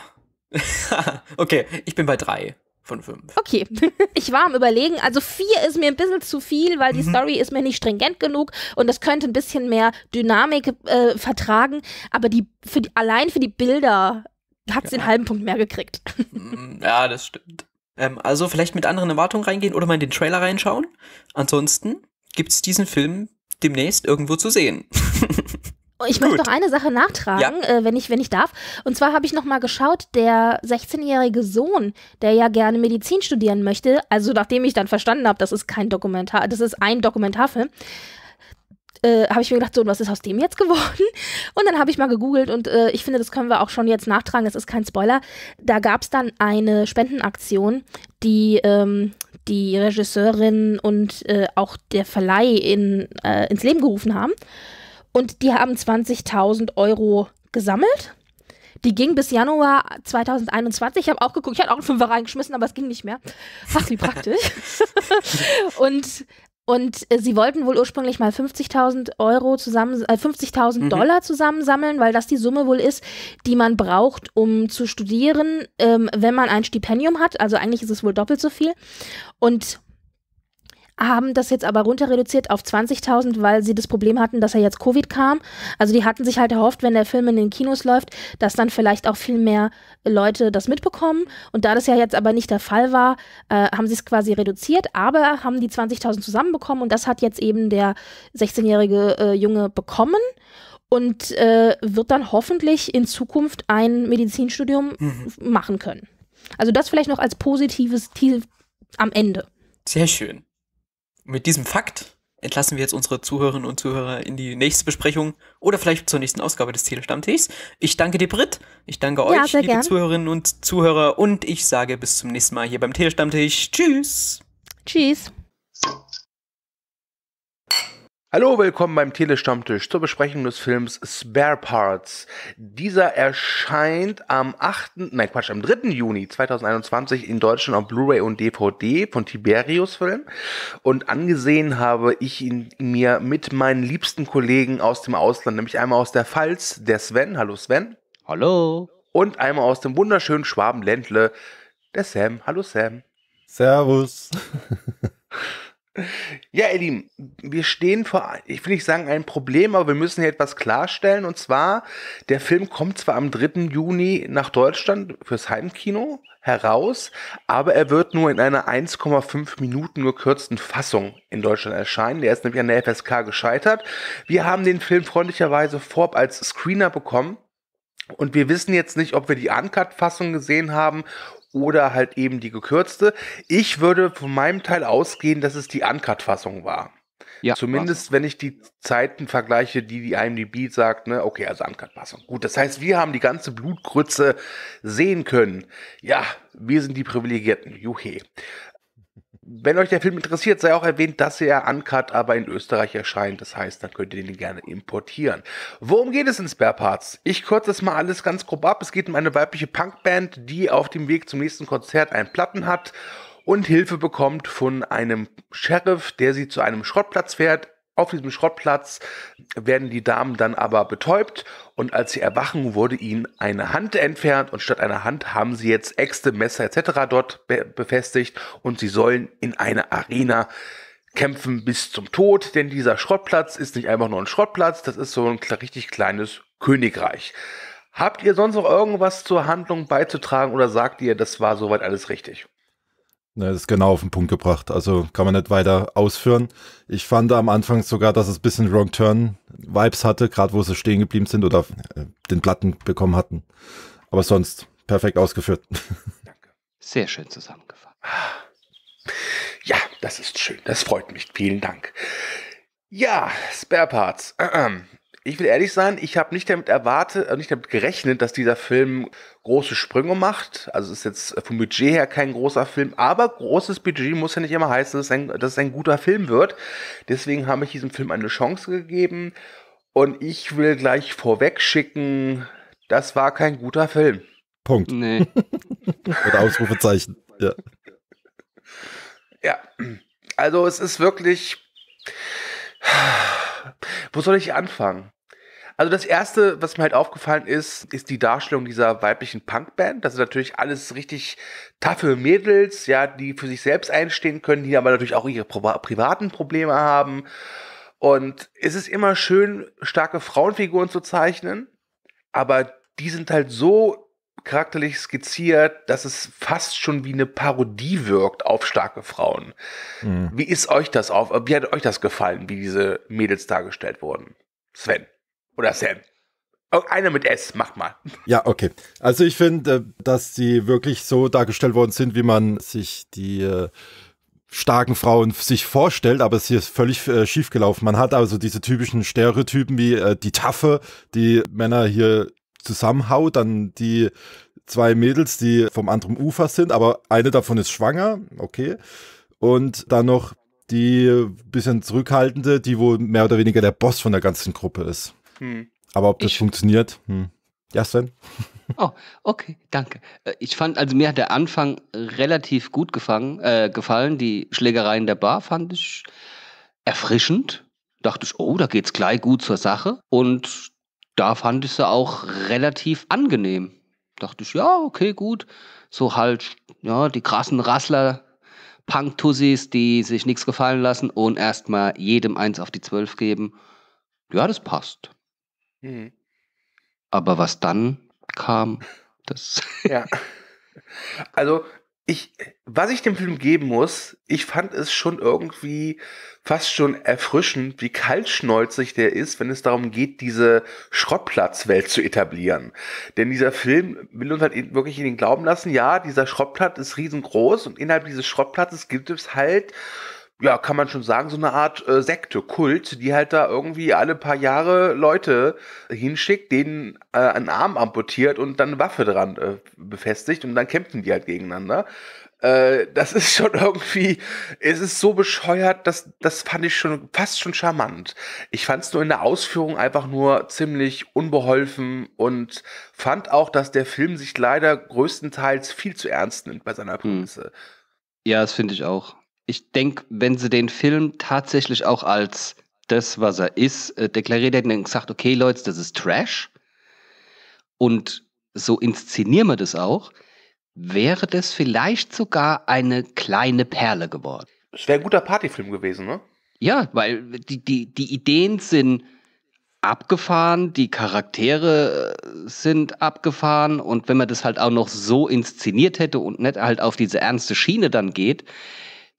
<laughs> okay, ich bin bei 3 von 5. Okay, <laughs> ich war am überlegen, also 4 ist mir ein bisschen zu viel, weil die mhm. Story ist mir nicht stringent genug und das könnte ein bisschen mehr Dynamik äh, vertragen, aber die, für die, allein für die Bilder hat ja. den halben Punkt mehr gekriegt. Mm, ja, das stimmt. Ähm, also vielleicht mit anderen Erwartungen reingehen oder mal in den Trailer reinschauen. Ansonsten gibt es diesen Film demnächst irgendwo zu sehen. Ich möchte noch eine Sache nachtragen, ja. äh, wenn, ich, wenn ich darf. Und zwar habe ich noch mal geschaut, der 16-jährige Sohn, der ja gerne Medizin studieren möchte, also nachdem ich dann verstanden habe, das ist kein Dokumentar, das ist ein Dokumentarfilm, äh, habe ich mir gedacht, so, was ist aus dem jetzt geworden? Und dann habe ich mal gegoogelt und äh, ich finde, das können wir auch schon jetzt nachtragen, das ist kein Spoiler. Da gab es dann eine Spendenaktion, die ähm, die Regisseurin und äh, auch der Verleih in, äh, ins Leben gerufen haben. Und die haben 20.000 Euro gesammelt. Die ging bis Januar 2021. Ich habe auch geguckt, ich hatte auch einen Fünfer reingeschmissen, aber es ging nicht mehr. Ach, wie praktisch. <laughs> und und äh, sie wollten wohl ursprünglich mal 50.000 Euro zusammen, äh, 50.000 mhm. Dollar zusammensammeln, weil das die Summe wohl ist, die man braucht, um zu studieren, ähm, wenn man ein Stipendium hat. Also eigentlich ist es wohl doppelt so viel. Und haben das jetzt aber runter reduziert auf 20.000, weil sie das Problem hatten, dass er jetzt Covid kam. Also die hatten sich halt erhofft, wenn der Film in den Kinos läuft, dass dann vielleicht auch viel mehr Leute das mitbekommen. Und da das ja jetzt aber nicht der Fall war, äh, haben sie es quasi reduziert, aber haben die 20.000 zusammenbekommen und das hat jetzt eben der 16-jährige äh, Junge bekommen und äh, wird dann hoffentlich in Zukunft ein Medizinstudium mhm. machen können. Also das vielleicht noch als positives Ziel am Ende. Sehr schön mit diesem Fakt entlassen wir jetzt unsere Zuhörerinnen und Zuhörer in die nächste Besprechung oder vielleicht zur nächsten Ausgabe des Telestammtischs. Ich danke dir, Britt. Ich danke Ja, euch, liebe gern. Zuhörerinnen und Zuhörer. Und ich sage bis zum nächsten Mal hier beim Telestammtisch. Tschüss. Tschüss. Hallo, willkommen beim Telestammtisch zur Besprechung des Films Spare Parts. Dieser erscheint am 8., nein Quatsch, am 3. Juni 2021 in Deutschland auf Blu-ray und DVD von Tiberius Film. Und angesehen habe ich ihn mir mit meinen liebsten Kollegen aus dem Ausland, nämlich einmal aus der Pfalz, der Sven, hallo Sven, Hallo. und einmal aus dem wunderschönen Schwabenländle, der Sam, hallo Sam. Servus. <laughs> Ja, ihr Lieben, wir stehen vor, ich will nicht sagen ein Problem, aber wir müssen hier etwas klarstellen. Und zwar, der Film kommt zwar am 3. Juni nach Deutschland fürs Heimkino heraus, aber er wird nur in einer 1,5 Minuten gekürzten Fassung in Deutschland erscheinen. Der ist nämlich an der FSK gescheitert. Wir haben den Film freundlicherweise vorab als Screener bekommen. Und wir wissen jetzt nicht, ob wir die Uncut-Fassung gesehen haben oder halt eben die gekürzte. Ich würde von meinem Teil ausgehen, dass es die Uncut-Fassung war. Ja, Zumindest, wenn ich die Zeiten vergleiche, die die IMDb sagt, ne, okay, also Uncut-Fassung. Gut, das heißt, wir haben die ganze Blutgrütze sehen können. Ja, wir sind die Privilegierten. Juhe. Wenn euch der Film interessiert, sei auch erwähnt, dass er uncut aber in Österreich erscheint. Das heißt, dann könnt ihr den gerne importieren. Worum geht es in Spare Parts? Ich kürze das mal alles ganz grob ab. Es geht um eine weibliche Punkband, die auf dem Weg zum nächsten Konzert einen Platten hat und Hilfe bekommt von einem Sheriff, der sie zu einem Schrottplatz fährt. Auf diesem Schrottplatz werden die Damen dann aber betäubt und als sie erwachen, wurde ihnen eine Hand entfernt und statt einer Hand haben sie jetzt Äxte, Messer etc. dort be befestigt und sie sollen in einer Arena kämpfen bis zum Tod, denn dieser Schrottplatz ist nicht einfach nur ein Schrottplatz, das ist so ein richtig kleines Königreich. Habt ihr sonst noch irgendwas zur Handlung beizutragen oder sagt ihr, das war soweit alles richtig? Ne, das ist genau auf den Punkt gebracht. Also kann man nicht weiter ausführen. Ich fand am Anfang sogar, dass es ein bisschen Wrong Turn Vibes hatte, gerade wo sie stehen geblieben sind oder äh, den Platten bekommen hatten. Aber sonst perfekt ausgeführt. <laughs> Sehr schön zusammengefasst. Ja, das ist schön. Das freut mich. Vielen Dank. Ja, Spare Parts. Ich will ehrlich sein, ich habe nicht damit erwartet, äh, nicht damit gerechnet, dass dieser Film große Sprünge macht. Also es ist jetzt vom Budget her kein großer Film, aber großes Budget muss ja nicht immer heißen, dass es ein, dass es ein guter Film wird. Deswegen habe ich diesem Film eine Chance gegeben. Und ich will gleich vorweg schicken, das war kein guter Film. Punkt. Nee. <laughs> Oder Ausrufezeichen. Ja. Ja, also es ist wirklich. Wo soll ich anfangen? Also das erste, was mir halt aufgefallen ist, ist die Darstellung dieser weiblichen Punkband. Das sind natürlich alles richtig taffe Mädels, ja, die für sich selbst einstehen können, die aber natürlich auch ihre pri privaten Probleme haben. Und es ist immer schön, starke Frauenfiguren zu zeichnen, aber die sind halt so charakterlich skizziert, dass es fast schon wie eine Parodie wirkt auf starke Frauen. Mhm. Wie ist euch das auf? Wie hat euch das gefallen, wie diese Mädels dargestellt wurden? Sven oder Sam? Einer mit S, macht mal. <laughs> Ja, okay. Also ich finde, dass sie wirklich so dargestellt worden sind, wie man sich die äh, starken Frauen sich vorstellt, aber es hier ist völlig äh, schief gelaufen. Man hat also diese typischen Stereotypen wie äh, die Taffe, die Männer hier zusammenhaut, dann die zwei Mädels, die vom anderen Ufer sind, aber eine davon ist schwanger, okay. Und dann noch die bisschen zurückhaltende, die wohl mehr oder weniger der Boss von der ganzen Gruppe ist. Hm. Aber ob das Ich- funktioniert, hm. ja, Sven? <laughs> Oh, okay, danke. Äh, Ich fand, also mir hat der Anfang relativ gut gefangen, äh, gefallen. Die Schlägerei in der Bar fand ich erfrischend. Dachte ich, oh, da geht's gleich gut zur Sache. Und da fand ich sie auch relativ angenehm. Dachte ich, ja, okay, gut. So halt, ja, die krassen Rassler, Punk-Tussis, die sich nichts gefallen lassen und erstmal jedem eins auf die Zwölf geben. Ja, das passt. Hm. Aber was dann kam, das. Ja. <laughs> Also, ich, was ich dem Film geben muss, ich fand es schon irgendwie fast schon erfrischend, wie kaltschnäuzig der ist, wenn es darum geht, diese Schrottplatzwelt zu etablieren. Denn dieser Film will uns halt wirklich in den Glauben lassen, ja, dieser Schrottplatz ist riesengroß und innerhalb dieses Schrottplatzes gibt es halt ja, kann man schon sagen, so eine Art äh, Sekte, Kult, die halt da irgendwie alle paar Jahre Leute hinschickt, denen äh, einen Arm amputiert und dann eine Waffe dran äh, befestigt und dann kämpfen die halt gegeneinander. Äh, das ist schon irgendwie, es ist so bescheuert, dass das fand ich schon fast schon charmant. Ich fand es nur in der Ausführung einfach nur ziemlich unbeholfen und fand auch, dass der Film sich leider größtenteils viel zu ernst nimmt bei seiner Hm. Prämisse. Ja, das finde ich auch. Ich denke, wenn sie den Film tatsächlich auch als das, was er ist, äh, deklariert hätten und gesagt, okay, Leute, das ist Trash und so inszenieren wir das auch, wäre das vielleicht sogar eine kleine Perle geworden. Es wäre ein guter Partyfilm gewesen, ne? Ja, weil die, die, die Ideen sind abgefahren, die Charaktere äh, sind abgefahren und wenn man das halt auch noch so inszeniert hätte und nicht halt auf diese ernste Schiene dann geht,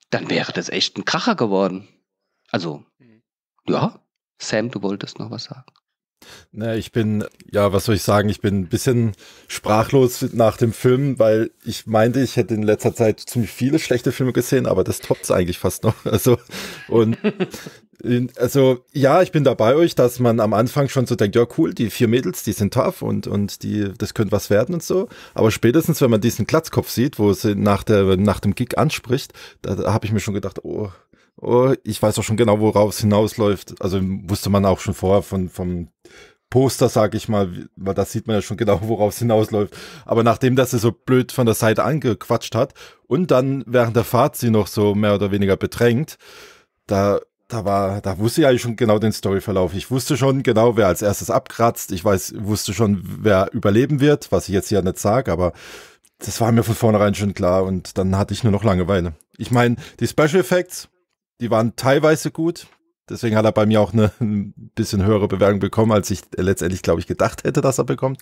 dann wäre das echt ein Kracher geworden. Also, ja, Sam, du wolltest noch was sagen. Na, ich bin, ja, was soll ich sagen, ich bin ein bisschen sprachlos nach dem Film, weil ich meinte, ich hätte in letzter Zeit ziemlich viele schlechte Filme gesehen, aber das toppt eigentlich fast noch. <laughs> Also, und also ja, ich bin da bei euch, dass man am Anfang schon so denkt, ja cool, die vier Mädels, die sind tough und, und die, das könnte was werden und so. Aber spätestens, wenn man diesen Glatzkopf sieht, wo sie nach, der, nach dem Gig anspricht, da, da habe ich mir schon gedacht, oh, oh, ich weiß auch schon genau, worauf es hinausläuft. Also wusste man auch schon vorher von, vom Poster, sag ich mal, weil das sieht man ja schon genau, worauf es hinausläuft. Aber nachdem das sie so blöd von der Seite angequatscht hat und dann während der Fahrt sie noch so mehr oder weniger bedrängt, da, da war, da wusste ich eigentlich schon genau den Storyverlauf. Ich wusste schon genau, wer als erstes abkratzt. Ich weiß, wusste schon, wer überleben wird, was ich jetzt hier nicht sage, aber das war mir von vornherein schon klar und dann hatte ich nur noch Langeweile. Ich meine, die Special Effects, die waren teilweise gut. Deswegen hat er bei mir auch eine ein bisschen höhere Bewertung bekommen, als ich letztendlich, glaube ich, gedacht hätte, dass er bekommt.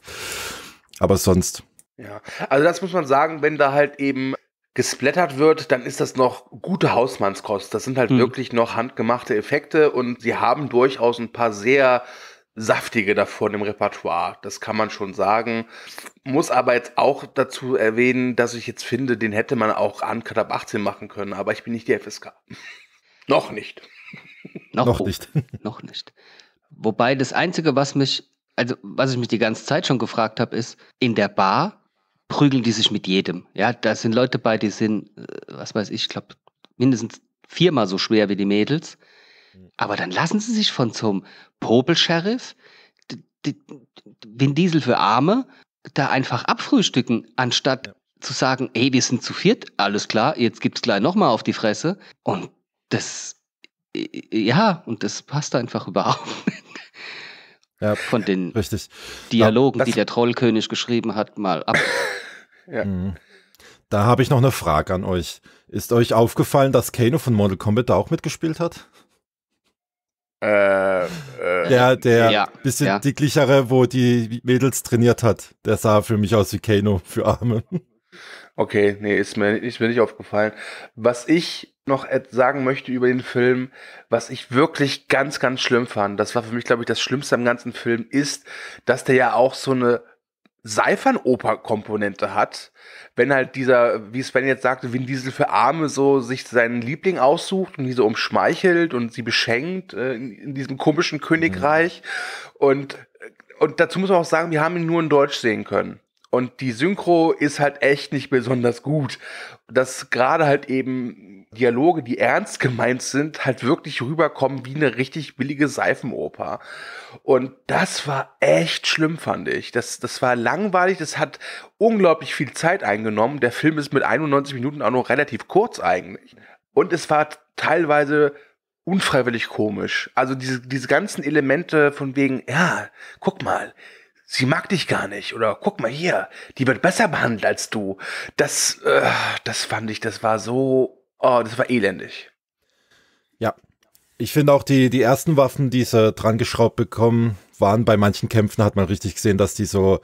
Aber sonst, Ja, also das muss man sagen, wenn da halt eben gesplattert wird, dann ist das noch gute Hausmannskost. Das sind halt Hm. wirklich noch handgemachte Effekte und sie haben durchaus ein paar sehr saftige davor im Repertoire. Das kann man schon sagen. Muss aber jetzt auch dazu erwähnen, dass ich jetzt finde, den hätte man auch Uncut ab 18 machen können, aber ich bin nicht die FSK. <laughs> noch nicht. Noch nicht. <laughs> <laughs> Noch nicht. Wobei das Einzige, was mich, also was ich mich die ganze Zeit schon gefragt habe, ist, in der Bar prügeln die sich mit jedem. Ja, da sind Leute bei, die sind, äh, was weiß ich, ich glaube, mindestens viermal so schwer wie die Mädels. Aber dann lassen sie sich von zum Popel-Sheriff, d- d- Vin Diesel für Arme, da einfach abfrühstücken, anstatt zu sagen, ey, wir sind zu viert, alles klar, jetzt gibt's gleich nochmal auf die Fresse. Und das, ja, und das passt einfach überhaupt <laughs> nicht. Ja, Von den richtig. Dialogen, das- die der Trollkönig geschrieben hat, mal ab. <laughs> Ja. Mhm. Da habe ich noch eine Frage an euch. Ist euch aufgefallen, dass Kano von Mortal Kombat da auch mitgespielt hat? Äh, äh, Der, der Ja, bisschen ja. dicklichere, wo die Mädels trainiert hat. Der sah für mich aus wie Kano für Arme. Okay, nee, ist mir, ist mir nicht aufgefallen. Was ich noch sagen möchte über den Film, was ich wirklich ganz, ganz schlimm fand, das war für mich, glaube ich, das Schlimmste am ganzen Film, ist, dass der ja auch so eine Seifernoper-Komponente hat. Wenn halt dieser, wie Sven jetzt sagte, Vin Diesel für Arme so sich seinen Liebling aussucht und diese umschmeichelt und sie beschenkt äh, in, in diesem komischen Königreich. Und, und dazu muss man auch sagen, wir haben ihn nur in Deutsch sehen können. Und die Synchro ist halt echt nicht besonders gut. Dass gerade halt eben Dialoge, die ernst gemeint sind, halt wirklich rüberkommen wie eine richtig billige Seifenoper. Und das war echt schlimm, fand ich. Das, das war langweilig, das hat unglaublich viel Zeit eingenommen. Der Film ist mit 91 Minuten auch noch relativ kurz eigentlich. Und es war teilweise unfreiwillig komisch. Also diese, diese ganzen Elemente von wegen, ja, guck mal, sie mag dich gar nicht oder guck mal hier, die wird besser behandelt als du. Das, äh, das fand ich, das war so, oh, das war elendig. Ja. Ich finde auch die, die ersten Waffen, die sie dran geschraubt bekommen, waren bei manchen Kämpfen, hat man richtig gesehen, dass die so,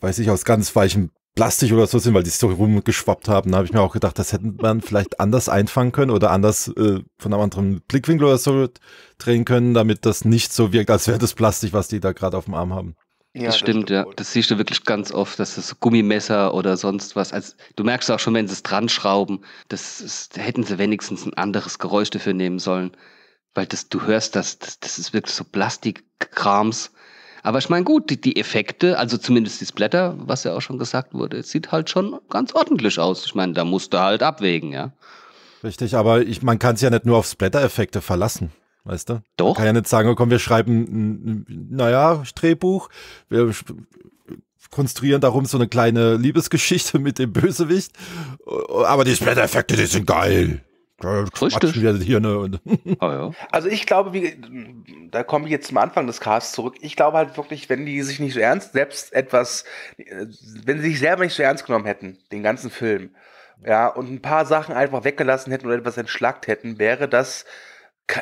weiß ich, aus ganz weichem Plastik oder so sind, weil die so rumgeschwappt haben. Da habe ich mir auch gedacht, das hätten man vielleicht anders einfangen können oder anders äh, von einem anderen Blickwinkel oder so drehen können, damit das nicht so wirkt, als wäre das Plastik, was die da gerade auf dem Arm haben. Ja, das, stimmt, ja. Wohl. Das siehst du wirklich ganz oft, dass das Gummimesser oder sonst was. Also, du merkst auch schon, wenn sie es dran schrauben, das ist, da hätten sie wenigstens ein anderes Geräusch dafür nehmen sollen. Weil das, du hörst das, das, das ist wirklich so Plastikkrams. Aber ich meine, gut, die, die Effekte, also zumindest die Splatter, was ja auch schon gesagt wurde, sieht halt schon ganz ordentlich aus. Ich meine, da musst du halt abwägen, ja. Richtig, aber ich, man kann es ja nicht nur auf Splatter-Effekte verlassen weißt du? Doch. Man kann ja nicht sagen, komm, wir schreiben ein, naja, Drehbuch, wir konstruieren darum so eine kleine Liebesgeschichte <laughs> mit dem Bösewicht, aber die Splatter-Effekte, die sind geil. Richtig. Hier, ne? oh, <laughs> ja. Also ich glaube, wie, da komme ich jetzt zum Anfang des Casts zurück. Ich glaube halt wirklich, wenn die sich nicht so ernst, selbst etwas, wenn sie sich selber nicht so ernst genommen hätten, den ganzen Film, ja, und ein paar Sachen einfach weggelassen hätten oder etwas entschlackt hätten, wäre das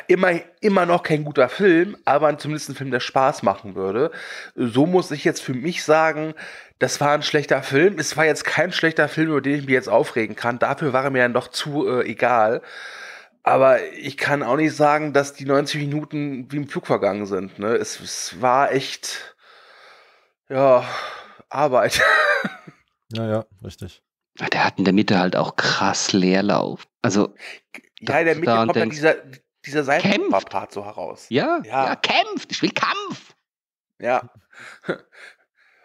immer, immer noch kein guter Film, aber zumindest ein Film, der Spaß machen würde. So muss ich jetzt für mich sagen, das war ein schlechter Film. Es war jetzt kein schlechter Film, über den ich mich jetzt aufregen kann. Dafür war er mir dann doch zu äh, egal. Aber ich kann auch nicht sagen, dass die 90 Minuten wie im Flug vergangen sind. Ne? Es, es war echt, ja, Arbeit. <laughs> ja, ja, richtig. Der hat in der Mitte halt auch krass Leerlauf. Also, ja, in der Mitte kommt dann dieser, dieser Seitenpart so heraus. Ja, ja, ja, kämpft. Ich will Kampf. Ja. <laughs>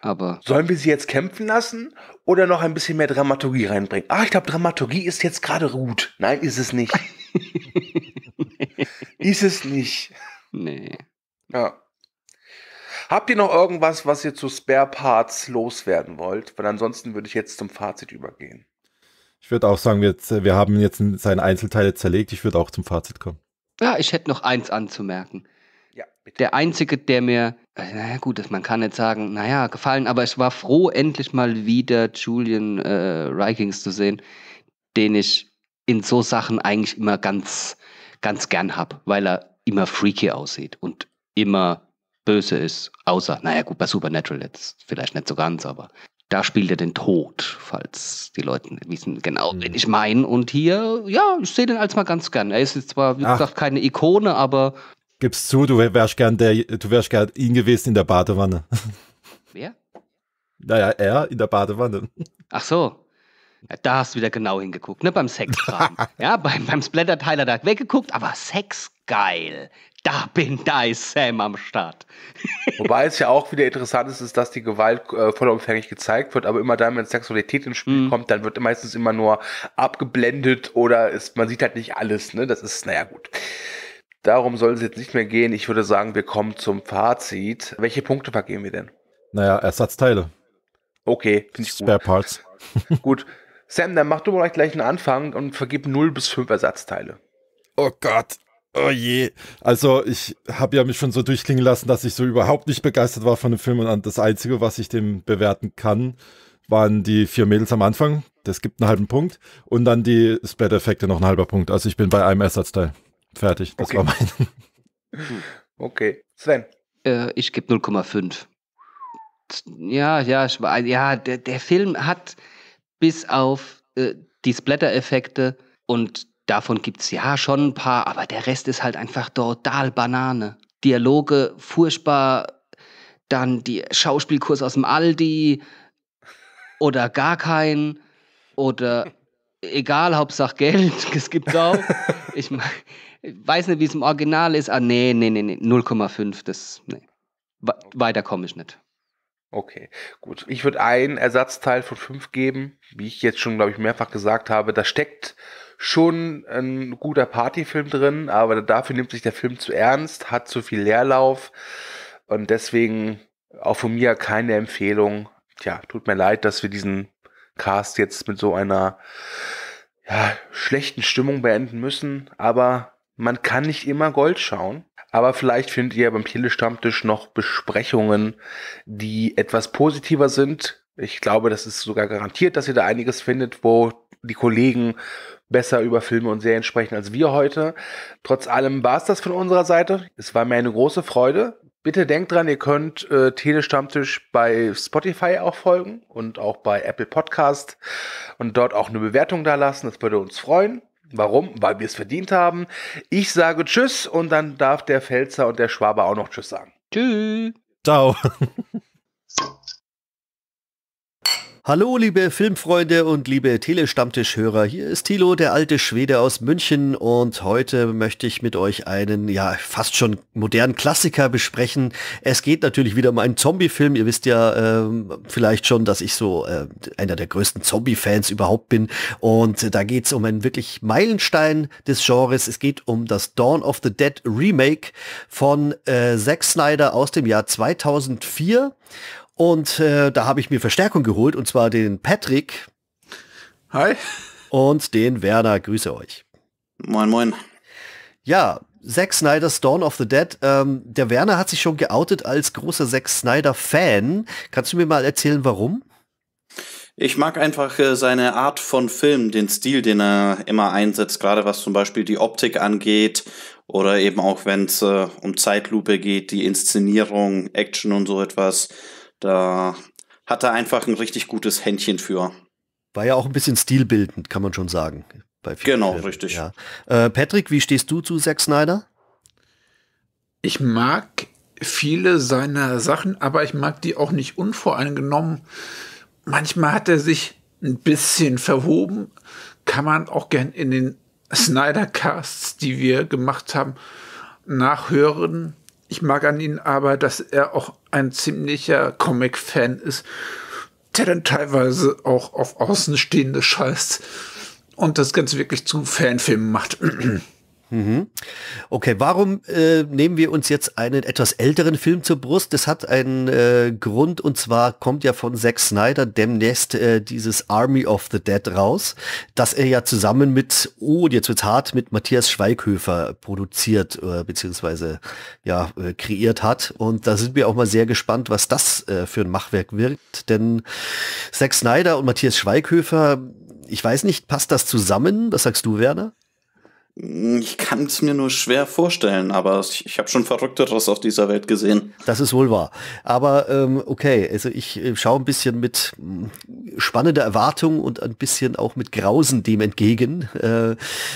Aber. Sollen wir sie jetzt kämpfen lassen oder noch ein bisschen mehr Dramaturgie reinbringen? Ah, ich glaube, Dramaturgie ist jetzt gerade gut. Nein, ist es nicht. <laughs> nee. Ist es nicht. Nee. Ja. Habt ihr noch irgendwas, was ihr zu Spare Parts loswerden wollt? Weil ansonsten würde ich jetzt zum Fazit übergehen. Ich würde auch sagen, wir, wir haben jetzt seine Einzelteile zerlegt. Ich würde auch zum Fazit kommen. Ja, ich hätte noch eins anzumerken. Ja, bitte. Der einzige, der mir, äh, naja gut, man kann nicht sagen, naja, gefallen, aber ich war froh, endlich mal wieder Julian äh, Rikings zu sehen, den ich in so Sachen eigentlich immer ganz, ganz gern hab, weil er immer freaky aussieht und immer böse ist, außer, naja gut, bei Supernatural jetzt vielleicht nicht so ganz, aber da spielt er den Tod, falls die Leute wissen genau, wen mhm. ich meine. Und hier, ja, ich sehe den als mal ganz gern. Er ist jetzt zwar, wie Ach. gesagt, keine Ikone, aber. Gibst zu, du wärst gern der, du wärst gern ihn gewesen in der Badewanne. <laughs> Wer? Naja, er in der Badewanne. Ach so. Ja, da hast du wieder genau hingeguckt, ne? Beim Sexkram. <laughs> ja, beim, beim Splatter-Teiler da weggeguckt, aber Sex geil da bin, da ist Sam am Start. <laughs> Wobei es ja auch wieder interessant ist, ist, dass die Gewalt äh, vollumfänglich gezeigt wird, aber immer dann, wenn Sexualität ins Spiel mm. kommt, dann wird meistens immer nur abgeblendet oder ist, man sieht halt nicht alles, ne? Das ist, naja, gut. Darum soll es jetzt nicht mehr gehen. Ich würde sagen, wir kommen zum Fazit. Welche Punkte vergeben wir denn? Naja, Ersatzteile. Okay, finde ich Spare gut. Parts. <laughs> gut. Sam, dann mach du mal gleich einen Anfang und vergib 0 bis 5 Ersatzteile. Oh Gott. Oh je. Also ich habe ja mich schon so durchklingen lassen, dass ich so überhaupt nicht begeistert war von dem Film und das Einzige, was ich dem bewerten kann, waren die vier Mädels am Anfang. Das gibt einen halben Punkt. Und dann die Splatter-Effekte noch ein halber Punkt. Also ich bin bei einem Ersatzteil. Fertig. Das okay. war mein. <laughs> Okay. Sven. Äh, ich gebe 0,5. Ja, ja, ich war, ja, der, der Film hat bis auf äh, die Splatter-Effekte und Davon gibt es ja schon ein paar, aber der Rest ist halt einfach total Banane. Dialoge furchtbar, dann die Schauspielkurs aus dem Aldi oder gar keinen oder egal, Hauptsache Geld, <laughs> das gibt's auch. ich, weiß nicht, wie es im Original ist. Ah, nee, nee, nee, nee, 0,5, das, nee. Weiter komme ich nicht. Okay, gut. Ich würde ein Ersatzteil von 5 geben, wie ich jetzt schon, glaube ich, mehrfach gesagt habe. Da steckt schon ein guter Partyfilm drin, aber dafür nimmt sich der Film zu ernst, hat zu viel Leerlauf und deswegen auch von mir keine Empfehlung. Tja, tut mir leid, dass wir diesen Cast jetzt mit so einer ja, schlechten Stimmung beenden müssen, aber man kann nicht immer Gold schauen. Aber vielleicht findet ihr beim Pille-Stammtisch noch Besprechungen, die etwas positiver sind. Ich glaube, das ist sogar garantiert, dass ihr da einiges findet, wo die Kollegen besser über Filme und Serien sprechen als wir heute. Trotz allem war es das von unserer Seite. Es war mir eine große Freude. Bitte denkt dran, ihr könnt äh, Telestammtisch bei Spotify auch folgen und auch bei Apple Podcast und dort auch eine Bewertung da lassen. Das würde uns freuen. Warum? Weil wir es verdient haben. Ich sage Tschüss und dann darf der Pfälzer und der Schwaber auch noch Tschüss sagen. Tschüss. Ciao. <laughs> Hallo, liebe Filmfreunde und liebe Telestammtischhörer. Hier ist Thilo, der alte Schwede aus München und heute möchte ich mit euch einen, ja, fast schon modernen Klassiker besprechen. Es geht natürlich wieder um einen Zombie-Film. Ihr wisst ja ähm, vielleicht schon, dass ich so äh, einer der größten Zombie-Fans überhaupt bin und da geht es um einen wirklich Meilenstein des Genres. Es geht um das Dawn of the Dead Remake von äh, Zack Snyder aus dem Jahr 2004 und äh, da habe ich mir Verstärkung geholt, und zwar den Patrick. Hi. Und den Werner. Grüße euch. Moin, moin. Ja, Zack Snyder's Dawn of the Dead. Ähm, der Werner hat sich schon geoutet als großer Zack Snyder-Fan. Kannst du mir mal erzählen, warum? Ich mag einfach äh, seine Art von Film, den Stil, den er immer einsetzt, gerade was zum Beispiel die Optik angeht oder eben auch wenn es äh, um Zeitlupe geht, die Inszenierung, Action und so etwas. Da hat er einfach ein richtig gutes Händchen für. War ja auch ein bisschen stilbildend, kann man schon sagen. genau, Filmen. richtig. Ja. Äh, Patrick, wie stehst du zu Zack Snyder? Ich mag viele seiner Sachen, aber ich mag die auch nicht unvoreingenommen. Manchmal hat er sich ein bisschen verhoben. Kann man auch gern in den Snyder-Casts, die wir gemacht haben, nachhören. Ich mag an ihm aber, dass er auch ein ziemlicher Comic-Fan ist, der dann teilweise auch auf Außenstehende scheißt und das Ganze wirklich zu Fanfilmen macht. <clears throat> Mhm. Okay, warum äh, nehmen wir uns jetzt einen etwas älteren Film zur Brust? Das hat einen äh, Grund und zwar kommt ja von Zack Snyder demnächst äh, dieses Army of the Dead raus, das er ja zusammen mit, oh, jetzt wird's hart, mit Matthias Schweighöfer produziert äh, beziehungsweise ja äh, kreiert hat. Und da sind wir auch mal sehr gespannt, was das äh, für ein Machwerk wird, denn Zack Snyder und Matthias Schweighöfer, ich weiß nicht, passt das zusammen? Was sagst du, Werner? Ich kann es mir nur schwer vorstellen, aber ich, ich habe schon Verrückteres auf dieser Welt gesehen. Das ist wohl wahr. Aber ähm, okay, also ich äh, schaue ein bisschen mit äh, spannender Erwartung und ein bisschen auch mit Grausen dem entgegen. Äh,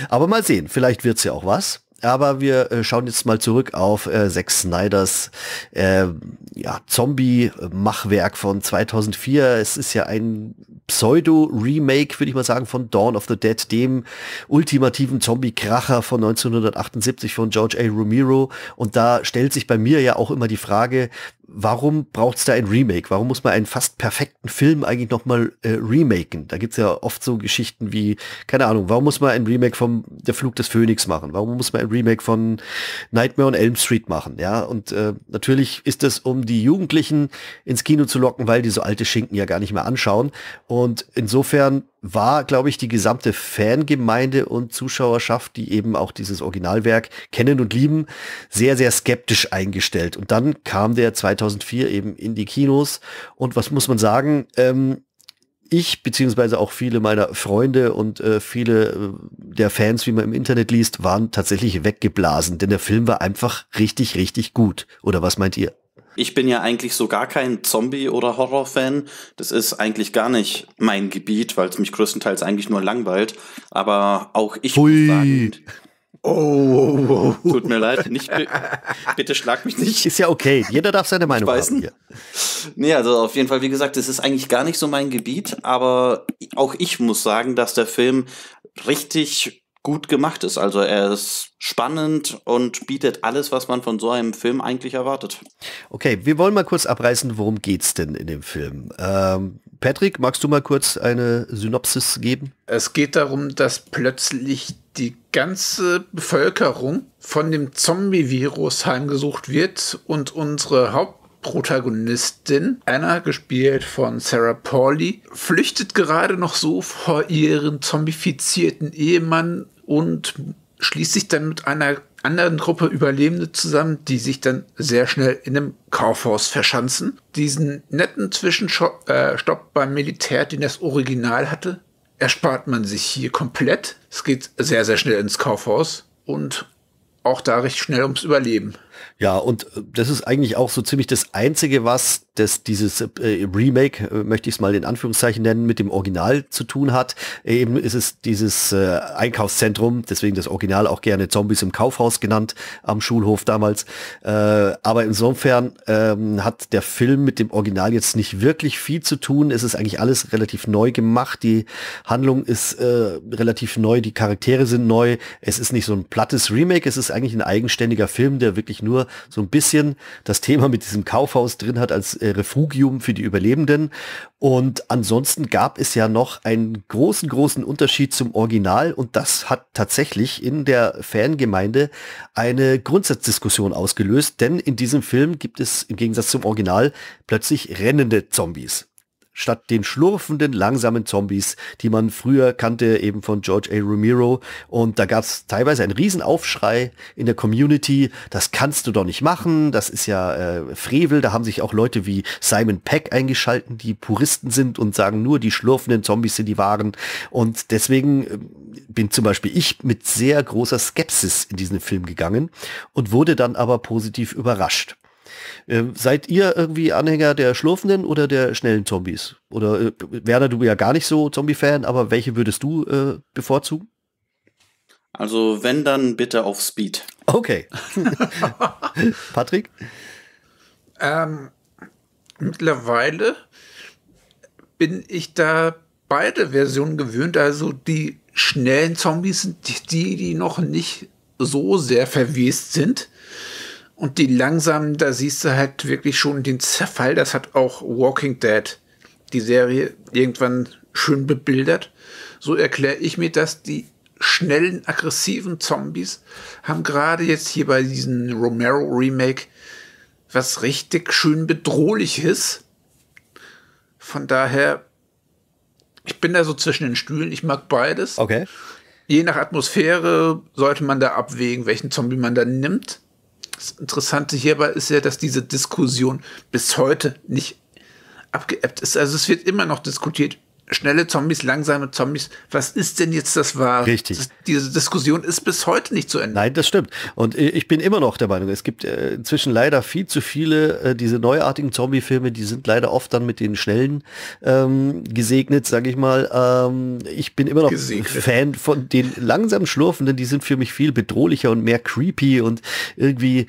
aber mal sehen, vielleicht wird's ja auch was. Aber wir äh, schauen jetzt mal zurück auf äh, Zack Snyders äh, ja, Zombie-Machwerk von 2004. Es ist ja ein Pseudo-Remake, würde ich mal sagen, von Dawn of the Dead, dem ultimativen Zombie-Kracher von 1978 von George A. Romero. Und da stellt sich bei mir ja auch immer die Frage, warum braucht es da ein Remake? Warum muss man einen fast perfekten Film eigentlich nochmal äh, remaken? Da gibt's ja oft so Geschichten wie, keine Ahnung, warum muss man ein Remake vom Der Flug des Phönix machen? Warum muss man ein Remake von Nightmare on Elm Street machen? Ja, und äh, natürlich ist es, um die Jugendlichen ins Kino zu locken, weil die so alte Schinken ja gar nicht mehr anschauen. Und insofern war, glaube ich, die gesamte Fangemeinde und Zuschauerschaft, die eben auch dieses Originalwerk kennen und lieben, sehr, sehr skeptisch eingestellt. Und dann kam der 2004 eben in die Kinos. Und was muss man sagen? Ähm, ich beziehungsweise auch viele meiner Freunde und äh, viele äh, der Fans, wie man im Internet liest, waren tatsächlich weggeblasen, denn der Film war einfach richtig, richtig gut. Oder was meint ihr? Ich bin ja eigentlich so gar kein Zombie- oder Horror-Fan. Das ist eigentlich gar nicht mein Gebiet, weil es mich größtenteils eigentlich nur langweilt. Aber auch ich Hui. muss sagen. Oh, oh, oh, oh. Tut mir leid, nicht, <laughs> bitte schlag mich nicht. Ist ja okay, jeder darf seine Meinung haben hier. Nee, also auf jeden Fall, wie gesagt, es ist eigentlich gar nicht so mein Gebiet, aber auch ich muss sagen, dass der Film richtig gut gemacht ist. Also er ist spannend und bietet alles, was man von so einem Film eigentlich erwartet. Okay, wir wollen mal kurz abreißen, worum geht's denn in dem Film? Ähm, Patrick, magst du mal kurz eine Synopsis geben? Es geht darum, dass plötzlich die ganze Bevölkerung von dem Zombie-Virus heimgesucht wird und unsere Haupt Protagonistin, Anna, gespielt von Sarah Pauli, flüchtet gerade noch so vor ihren zombifizierten Ehemann und schließt sich dann mit einer anderen Gruppe Überlebende zusammen, die sich dann sehr schnell in einem Kaufhaus verschanzen. Diesen netten Zwischenstopp äh, beim Militär, den das Original hatte, erspart man sich hier komplett. Es geht sehr, sehr schnell ins Kaufhaus und auch da recht schnell ums Überleben. Ja, und äh, das ist eigentlich auch so ziemlich das Einzige, was das, dieses äh, Remake, äh, möchte ich es mal in Anführungszeichen nennen, mit dem Original zu tun hat. Eben ist es dieses äh, Einkaufszentrum, deswegen das Original auch gerne Zombies im Kaufhaus genannt, am Schulhof damals. Äh, aber insofern ähm, hat der Film mit dem Original jetzt nicht wirklich viel zu tun. Es ist eigentlich alles relativ neu gemacht. Die Handlung ist relativ neu, die Charaktere sind neu. Es ist nicht so ein plattes Remake, es ist eigentlich ein eigenständiger Film, der wirklich nur so ein bisschen das Thema mit diesem Kaufhaus drin hat als äh, Refugium für die Überlebenden. Und ansonsten gab es ja noch einen großen, großen Unterschied zum Original. Und das hat tatsächlich in der Fangemeinde eine Grundsatzdiskussion ausgelöst, denn in diesem Film gibt es im Gegensatz zum Original plötzlich rennende Zombies statt den schlurfenden, langsamen Zombies, die man früher kannte, eben von George A. Romero. Und da gab es teilweise einen Riesenaufschrei in der Community, das kannst du doch nicht machen, das ist ja äh, Frevel. Da haben sich auch Leute wie Simon Peck eingeschalten, die Puristen sind und sagen, nur die schlurfenden Zombies sind die wahren. Und deswegen äh, bin zum Beispiel ich mit sehr großer Skepsis in diesen Film gegangen und wurde dann aber positiv überrascht. Ähm, seid ihr irgendwie Anhänger der schlurfenden oder der schnellen Zombies? Oder äh, Werner, du bist ja gar nicht so Zombie-Fan, aber welche würdest du äh, bevorzugen? Also wenn dann bitte auf Speed. Okay. <laughs> Patrick? Ähm, mittlerweile bin ich da beide Versionen gewöhnt. Also die schnellen Zombies sind die, die noch nicht so sehr verwest sind. Und die langsamen, da siehst du halt wirklich schon den Zerfall. Das hat auch Walking Dead, die Serie, irgendwann schön bebildert. So erkläre ich mir das. Die schnellen, aggressiven Zombies haben gerade jetzt hier bei diesem Romero Remake was richtig schön bedrohliches. Von daher, ich bin da so zwischen den Stühlen. Ich mag beides. Okay. Je nach Atmosphäre sollte man da abwägen, welchen Zombie man da nimmt. Das Interessante hierbei ist ja, dass diese Diskussion bis heute nicht abgeebbt ist. Also es wird immer noch diskutiert, schnelle Zombies, langsame Zombies. Was ist denn jetzt das Wahre? Richtig. Das, diese Diskussion ist bis heute nicht zu Ende. Nein, das stimmt. Und ich bin immer noch der Meinung, es gibt äh, inzwischen leider viel zu viele äh, diese neuartigen Zombie-Filme, die sind leider oft dann mit den schnellen ähm, gesegnet, sage ich mal. Ähm, ich bin immer noch gesegnet. Fan von den langsam schlurfenden, die sind für mich viel bedrohlicher und mehr creepy und irgendwie,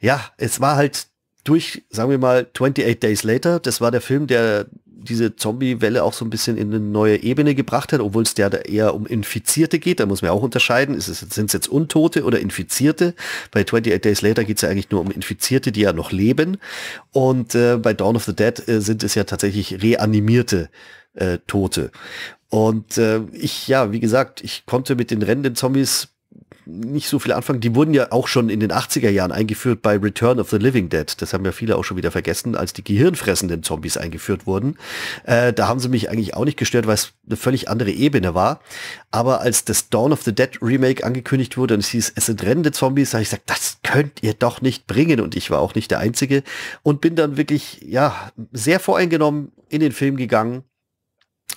ja, es war halt durch, sagen wir mal, 28 Days Later, das war der Film, der diese Zombie-Welle auch so ein bisschen in eine neue Ebene gebracht hat, obwohl es der da eher um Infizierte geht. Da muss man auch unterscheiden. Sind es jetzt Untote oder Infizierte? Bei 28 Days Later geht es ja eigentlich nur um Infizierte, die ja noch leben. Und äh, bei Dawn of the Dead äh, sind es ja tatsächlich reanimierte äh, Tote. Und äh, ich, ja, wie gesagt, ich konnte mit den rennenden Zombies nicht so viel anfangen. Die wurden ja auch schon in den 80er Jahren eingeführt bei Return of the Living Dead. Das haben ja viele auch schon wieder vergessen, als die gehirnfressenden Zombies eingeführt wurden. Äh, da haben sie mich eigentlich auch nicht gestört, weil es eine völlig andere Ebene war. Aber als das Dawn of the Dead Remake angekündigt wurde und es hieß, es sind rennende Zombies, habe ich gesagt, das könnt ihr doch nicht bringen. Und ich war auch nicht der Einzige und bin dann wirklich, ja, sehr voreingenommen in den Film gegangen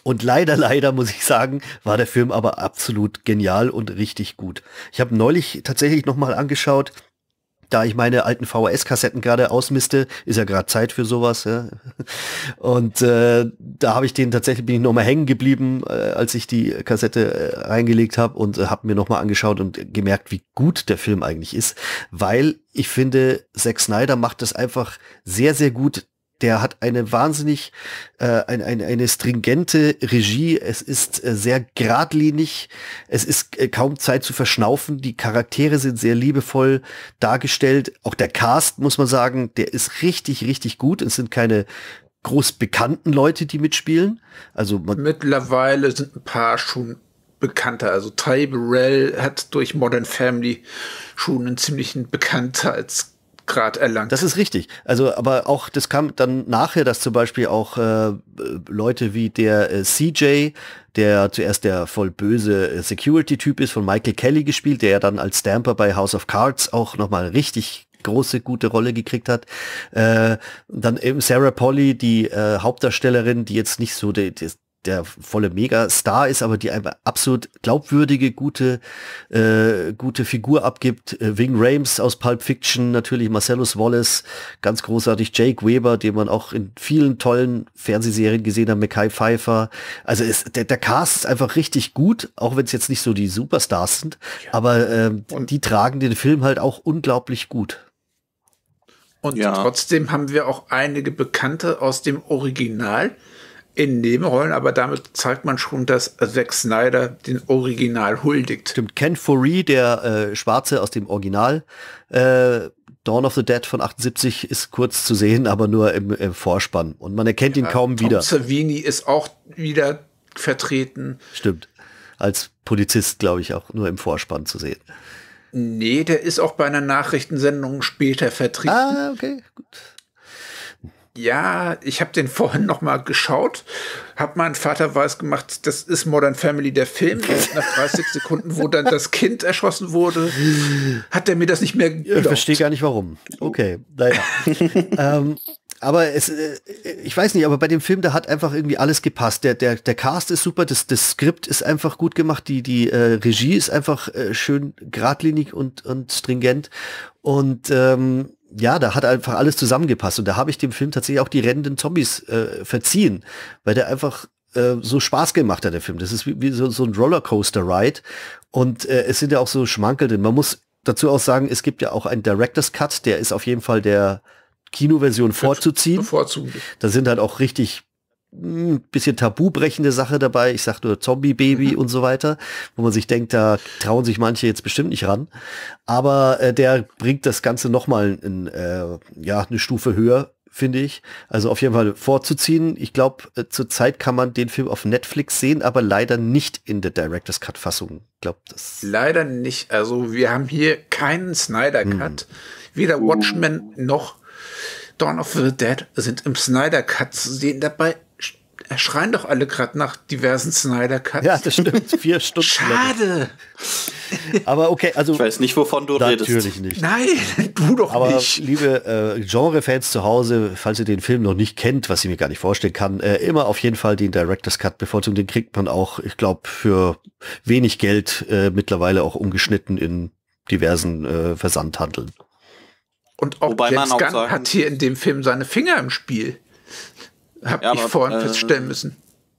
und leider, leider muss ich sagen, war der Film aber absolut genial und richtig gut. Ich habe neulich tatsächlich noch mal angeschaut, da ich meine alten VHS-Kassetten gerade ausmiste, ist ja gerade Zeit für sowas. Ja. Und äh, da habe ich den tatsächlich bin ich noch mal hängen geblieben, äh, als ich die Kassette äh, reingelegt habe und äh, habe mir noch mal angeschaut und gemerkt, wie gut der Film eigentlich ist, weil ich finde, Zack Snyder macht das einfach sehr sehr gut der hat eine wahnsinnig, äh, eine, eine, eine stringente Regie. Es ist äh, sehr geradlinig. Es ist äh, kaum Zeit zu verschnaufen. Die Charaktere sind sehr liebevoll dargestellt. Auch der Cast, muss man sagen, der ist richtig, richtig gut. Es sind keine groß bekannten Leute, die mitspielen. Also mittlerweile sind ein paar schon bekannter. Also Ty Burrell hat durch Modern Family schon einen ziemlichen Bekanntheits Grad erlangt. Das ist richtig. Also, aber auch das kam dann nachher, dass zum Beispiel auch äh, Leute wie der äh, CJ, der zuerst der voll böse äh, Security-Typ ist, von Michael Kelly gespielt, der dann als Stamper bei House of Cards auch nochmal richtig große, gute Rolle gekriegt hat. Äh, dann eben Sarah Polly, die äh, Hauptdarstellerin, die jetzt nicht so die, die, der volle Megastar ist, aber die einfach absolut glaubwürdige, gute, äh, gute Figur abgibt. Äh, Wing Rames aus Pulp Fiction, natürlich Marcellus Wallace, ganz großartig Jake Weber, den man auch in vielen tollen Fernsehserien gesehen hat, Mackay Pfeiffer. Also ist, der, der Cast ist einfach richtig gut, auch wenn es jetzt nicht so die Superstars sind, ja. aber äh, die tragen den Film halt auch unglaublich gut. Und ja. trotzdem haben wir auch einige Bekannte aus dem Original in Nebenrollen, aber damit zeigt man schon, dass Zack Snyder den Original huldigt. Stimmt, Ken Foree, der äh, Schwarze aus dem Original, äh, Dawn of the Dead von 78 ist kurz zu sehen, aber nur im, im Vorspann. Und man erkennt ja, ihn kaum Tom wieder. Savini ist auch wieder vertreten. Stimmt. Als Polizist, glaube ich, auch nur im Vorspann zu sehen. Nee, der ist auch bei einer Nachrichtensendung später vertreten. Ah, okay, gut. Ja, ich habe den <laughs> vorhin noch mal geschaut, habe meinen Vater weiß gemacht, das ist Modern Family der Film. Nach 30 <laughs> Sekunden, wo dann das Kind erschossen wurde, hat er mir das nicht mehr geglaubt. Ich verstehe gar nicht warum. Okay, naja. <laughs> ähm, aber es, äh, ich weiß nicht, aber bei dem Film, da hat einfach irgendwie alles gepasst. Der, der, der Cast ist super, das, das Skript ist einfach gut gemacht, die, die äh, Regie ist einfach äh, schön geradlinig und, und stringent. Und ähm, ja, da hat einfach alles zusammengepasst. Und da habe ich dem Film tatsächlich auch die rennenden Zombies äh, verziehen, weil der einfach äh, so Spaß gemacht hat, der Film. Das ist wie, wie so, so ein Rollercoaster-Ride. Und äh, es sind ja auch so Schmankel drin. Man muss dazu auch sagen, es gibt ja auch einen Director's Cut, der ist auf jeden Fall der Kinoversion vorzuziehen. Da sind halt auch richtig ein hm, bisschen tabubrechende Sache dabei. Ich sag nur Zombie-Baby mhm. und so weiter, wo man sich denkt, da trauen sich manche jetzt bestimmt nicht ran. Aber äh, der bringt das Ganze nochmal in, äh, ja, eine Stufe höher, finde ich. Also auf jeden Fall vorzuziehen. Ich glaube, äh, zurzeit kann man den Film auf Netflix sehen, aber leider nicht in der Director's Cut-Fassung. Glaub das. Leider nicht. Also wir haben hier keinen Snyder Cut. Hm. Weder Watchmen noch Dawn of the Dead sind im Snyder Cut zu sehen. Dabei schreien doch alle gerade nach diversen Snyder Cuts. Ja, das stimmt. Vier <laughs> Stunden. Schade. Aber okay, also. Ich weiß nicht, wovon du natürlich redest. Natürlich nicht. Nein, <laughs> du doch Aber nicht. liebe äh, Genre-Fans zu Hause, falls ihr den Film noch nicht kennt, was ich mir gar nicht vorstellen kann, äh, immer auf jeden Fall den Director's Cut bevorzugen. Den kriegt man auch, ich glaube, für wenig Geld äh, mittlerweile auch umgeschnitten in diversen äh, Versandhandeln. Und auch Wobei James Gunn hat hier in dem Film seine Finger im Spiel. Hab ja, ich vorhin äh, feststellen müssen.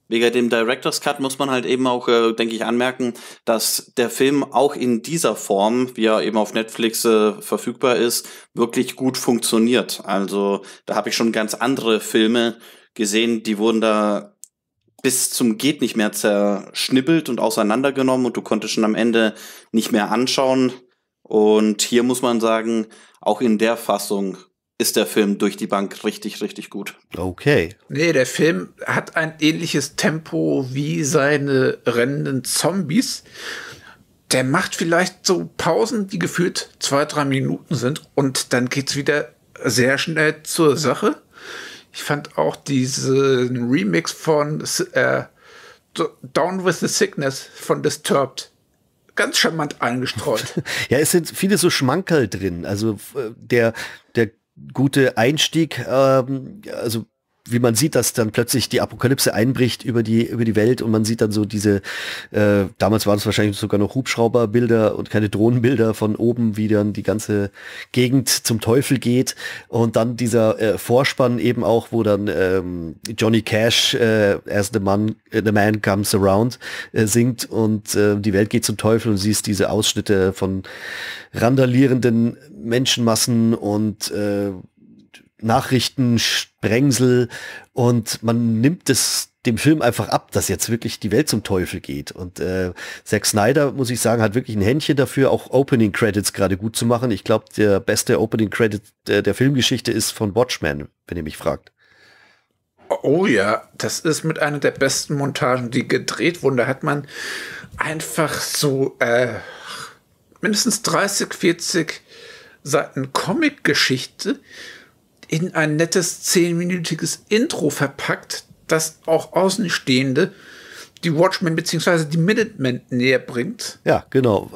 Wegen dem Director's Cut muss man halt eben auch, äh, denke ich, anmerken, dass der Film auch in dieser Form, wie er eben auf Netflix äh, verfügbar ist, wirklich gut funktioniert. Also da habe ich schon ganz andere Filme gesehen, die wurden da bis zum geht nicht mehr zerschnippelt und auseinandergenommen und du konntest schon am Ende nicht mehr anschauen. Und hier muss man sagen, auch in der Fassung ist der Film durch die Bank richtig, richtig gut. Okay. Nee, der Film hat ein ähnliches Tempo wie seine rennenden Zombies. Der macht vielleicht so Pausen, die gefühlt zwei, drei Minuten sind und dann geht's wieder sehr schnell zur Sache. Ich fand auch diesen Remix von äh, Down with the Sickness von Disturbed ganz charmant eingestreut. <laughs> ja, es sind viele so Schmankerl drin. Also äh, der, der gute Einstieg, ähm, also wie man sieht, dass dann plötzlich die Apokalypse einbricht über die, über die Welt und man sieht dann so diese, äh, damals waren es wahrscheinlich sogar noch Hubschrauberbilder und keine Drohnenbilder von oben, wie dann die ganze Gegend zum Teufel geht. Und dann dieser äh, Vorspann eben auch, wo dann ähm, Johnny Cash äh, as the man, äh, the man comes around äh, singt und äh, die Welt geht zum Teufel und siehst diese Ausschnitte von randalierenden Menschenmassen und äh, Nachrichten, Sprengsel und man nimmt es dem Film einfach ab, dass jetzt wirklich die Welt zum Teufel geht. Und äh, Zack Snyder, muss ich sagen, hat wirklich ein Händchen dafür, auch Opening Credits gerade gut zu machen. Ich glaube, der beste Opening Credit der, der Filmgeschichte ist von Watchmen, wenn ihr mich fragt. Oh ja, das ist mit einer der besten Montagen, die gedreht wurden. Da hat man einfach so äh, mindestens 30, 40 Seiten Comic-Geschichte in ein nettes zehnminütiges Intro verpackt, das auch Außenstehende die Watchmen bzw. die Minutemen näher bringt. Ja, genau.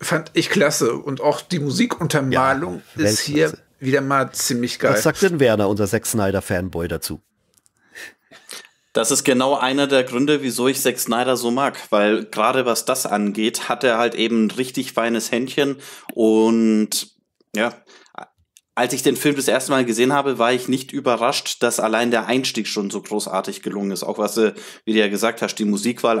Fand ich klasse. Und auch die Musikuntermalung ja, ist hier wieder mal ziemlich geil. Was sagt denn Werner, unser Zack Snyder-Fanboy, dazu? Das ist genau einer der Gründe, wieso ich Zack Snyder so mag, weil gerade was das angeht, hat er halt eben ein richtig feines Händchen und ja, als ich den Film das erste Mal gesehen habe, war ich nicht überrascht, dass allein der Einstieg schon so großartig gelungen ist. Auch was du, wie du ja gesagt hast, die Musikwahl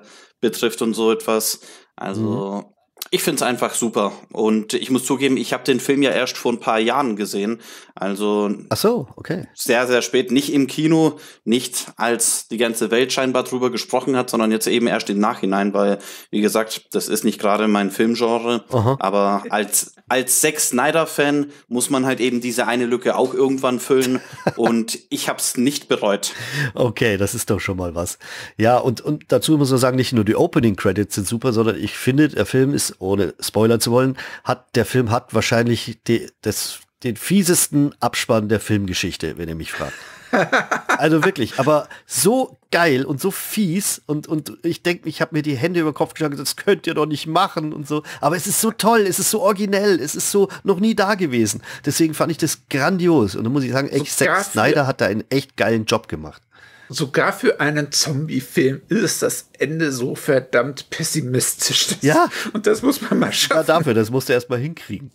äh, betrifft und so etwas. Also mhm. Ich finde es einfach super. Und ich muss zugeben, ich habe den Film ja erst vor ein paar Jahren gesehen. Also Ach so, okay. Sehr, sehr spät. Nicht im Kino, nicht als die ganze Welt scheinbar drüber gesprochen hat, sondern jetzt eben erst im Nachhinein, weil, wie gesagt, das ist nicht gerade mein Filmgenre. Aha. Aber als, als Zack Snyder-Fan muss man halt eben diese eine Lücke auch irgendwann füllen. <laughs> und ich habe es nicht bereut. Okay, das ist doch schon mal was. Ja, und, und dazu muss man sagen, nicht nur die Opening Credits sind super, sondern ich finde, der Film ist ohne Spoiler zu wollen, hat der Film hat wahrscheinlich die, das, den fiesesten Abspann der Filmgeschichte, wenn ihr mich fragt. <laughs> also wirklich, aber so geil und so fies und, und ich denke, ich habe mir die Hände über den Kopf geschlagen, das könnt ihr doch nicht machen und so. Aber es ist so toll, es ist so originell, es ist so noch nie da gewesen. Deswegen fand ich das grandios und da muss ich sagen, echt, Zack Snyder hat da einen echt geilen Job gemacht sogar für einen Zombie-Film ist das Ende so verdammt pessimistisch. Das, ja. Und das muss man mal schaffen. Ja, dafür, das musst du erst mal hinkriegen.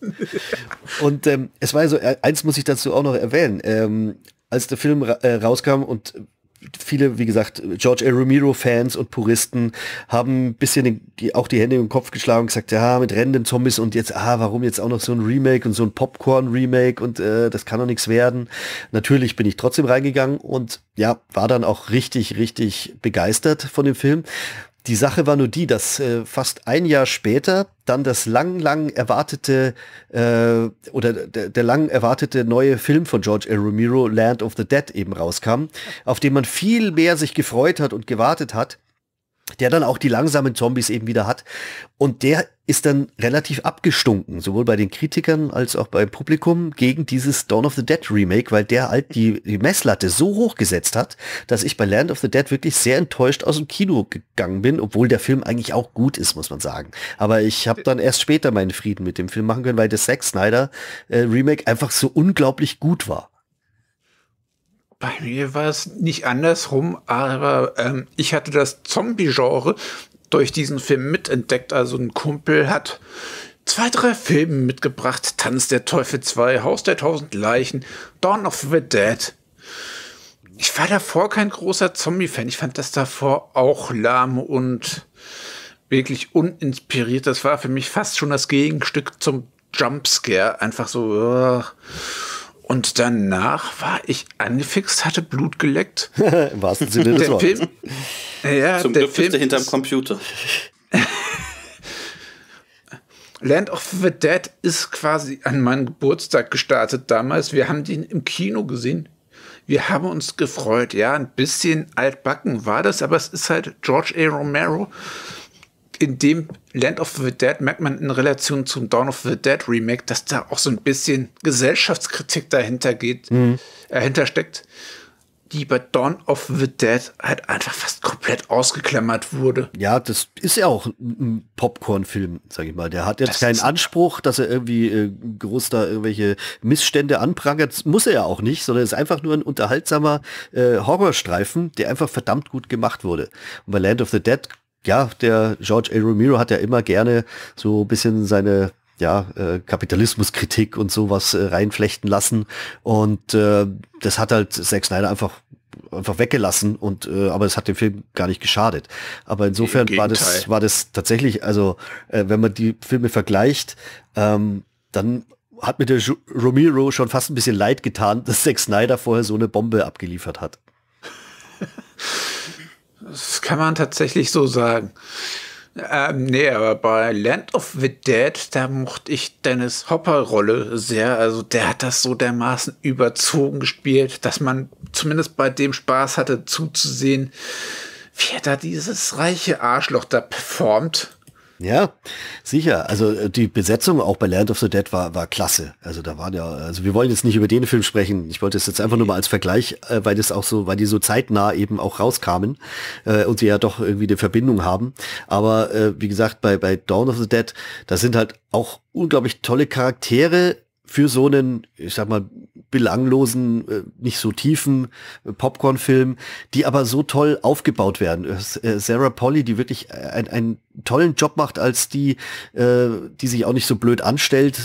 <laughs> und ähm, es war so, äh, eins muss ich dazu auch noch erwähnen. Ähm, als der Film ra äh, rauskam und viele, wie gesagt, George A. Romero-Fans und Puristen haben ein bisschen die, auch die Hände im Kopf geschlagen und gesagt, ja, mit rennenden Zombies und jetzt, ah, warum jetzt auch noch so ein Remake und so ein Popcorn-Remake und äh, das kann doch nichts werden. Natürlich bin ich trotzdem reingegangen und ja, war dann auch richtig, richtig begeistert von dem Film. Die Sache war nur die, dass äh, fast ein Jahr später dann das lang, lang erwartete äh, oder der, der lang erwartete neue Film von George L. Romero, Land of the Dead, eben rauskam, auf den man viel mehr sich gefreut hat und gewartet hat der dann auch die langsamen Zombies eben wieder hat. Und der ist dann relativ abgestunken, sowohl bei den Kritikern als auch beim Publikum gegen dieses Dawn of the Dead Remake, weil der halt die, die Messlatte so hoch gesetzt hat, dass ich bei Land of the Dead wirklich sehr enttäuscht aus dem Kino gegangen bin, obwohl der Film eigentlich auch gut ist, muss man sagen. Aber ich habe dann erst später meinen Frieden mit dem Film machen können, weil der Zack Snyder äh, Remake einfach so unglaublich gut war. Bei mir war es nicht andersrum, aber ähm, ich hatte das Zombie-Genre durch diesen Film mitentdeckt. Also ein Kumpel hat zwei, drei Filme mitgebracht. Tanz der Teufel 2, Haus der tausend Leichen, Dawn of the Dead. Ich war davor kein großer Zombie-Fan. Ich fand das davor auch lahm und wirklich uninspiriert. Das war für mich fast schon das Gegenstück zum Jumpscare. Einfach so. Uh. Und danach war ich angefixt, hatte Blut geleckt. <laughs> Im wahrsten Sinne des Wortes. Ja, Zum Glück bist du hinterm Computer. <laughs> Land of the Dead ist quasi an meinem Geburtstag gestartet damals. Wir haben den im Kino gesehen. Wir haben uns gefreut. Ja, ein bisschen altbacken war das, aber es ist halt George A. Romero in dem Land of the Dead merkt man in Relation zum Dawn of the Dead Remake, dass da auch so ein bisschen Gesellschaftskritik dahinter geht, mhm. dahinter steckt, die bei Dawn of the Dead halt einfach fast komplett ausgeklammert wurde. Ja, das ist ja auch ein Popcorn-Film, sag ich mal. Der hat jetzt das keinen Anspruch, dass er irgendwie äh, groß da irgendwelche Missstände anprangert. Das muss er ja auch nicht, sondern ist einfach nur ein unterhaltsamer äh, Horrorstreifen, der einfach verdammt gut gemacht wurde. Und bei Land of the Dead ja, der George A. Romero hat ja immer gerne so ein bisschen seine ja, äh, Kapitalismuskritik und sowas äh, reinflechten lassen. Und äh, das hat halt Zack Snyder einfach einfach weggelassen und äh, aber es hat dem Film gar nicht geschadet. Aber insofern war das war das tatsächlich, also äh, wenn man die Filme vergleicht, ähm, dann hat mir der Romero schon fast ein bisschen leid getan, dass Zack Snyder vorher so eine Bombe abgeliefert hat. <laughs> Das kann man tatsächlich so sagen. Ähm, nee, aber bei Land of the Dead, da mochte ich Dennis Hopper-Rolle sehr. Also der hat das so dermaßen überzogen gespielt, dass man zumindest bei dem Spaß hatte zuzusehen, wie er da dieses reiche Arschloch da performt. Ja, sicher. Also äh, die Besetzung auch bei Land of the Dead war, war klasse. Also da waren ja, also wir wollen jetzt nicht über den Film sprechen. Ich wollte es jetzt einfach nur mal als Vergleich, äh, weil das auch so, weil die so zeitnah eben auch rauskamen äh, und sie ja doch irgendwie eine Verbindung haben. Aber äh, wie gesagt, bei, bei Dawn of the Dead, da sind halt auch unglaublich tolle Charaktere für so einen, ich sag mal, belanglosen, äh, nicht so tiefen äh, Popcorn-Film, die aber so toll aufgebaut werden. Äh, Sarah Polly, die wirklich ein, einen tollen Job macht als die, die sich auch nicht so blöd anstellt,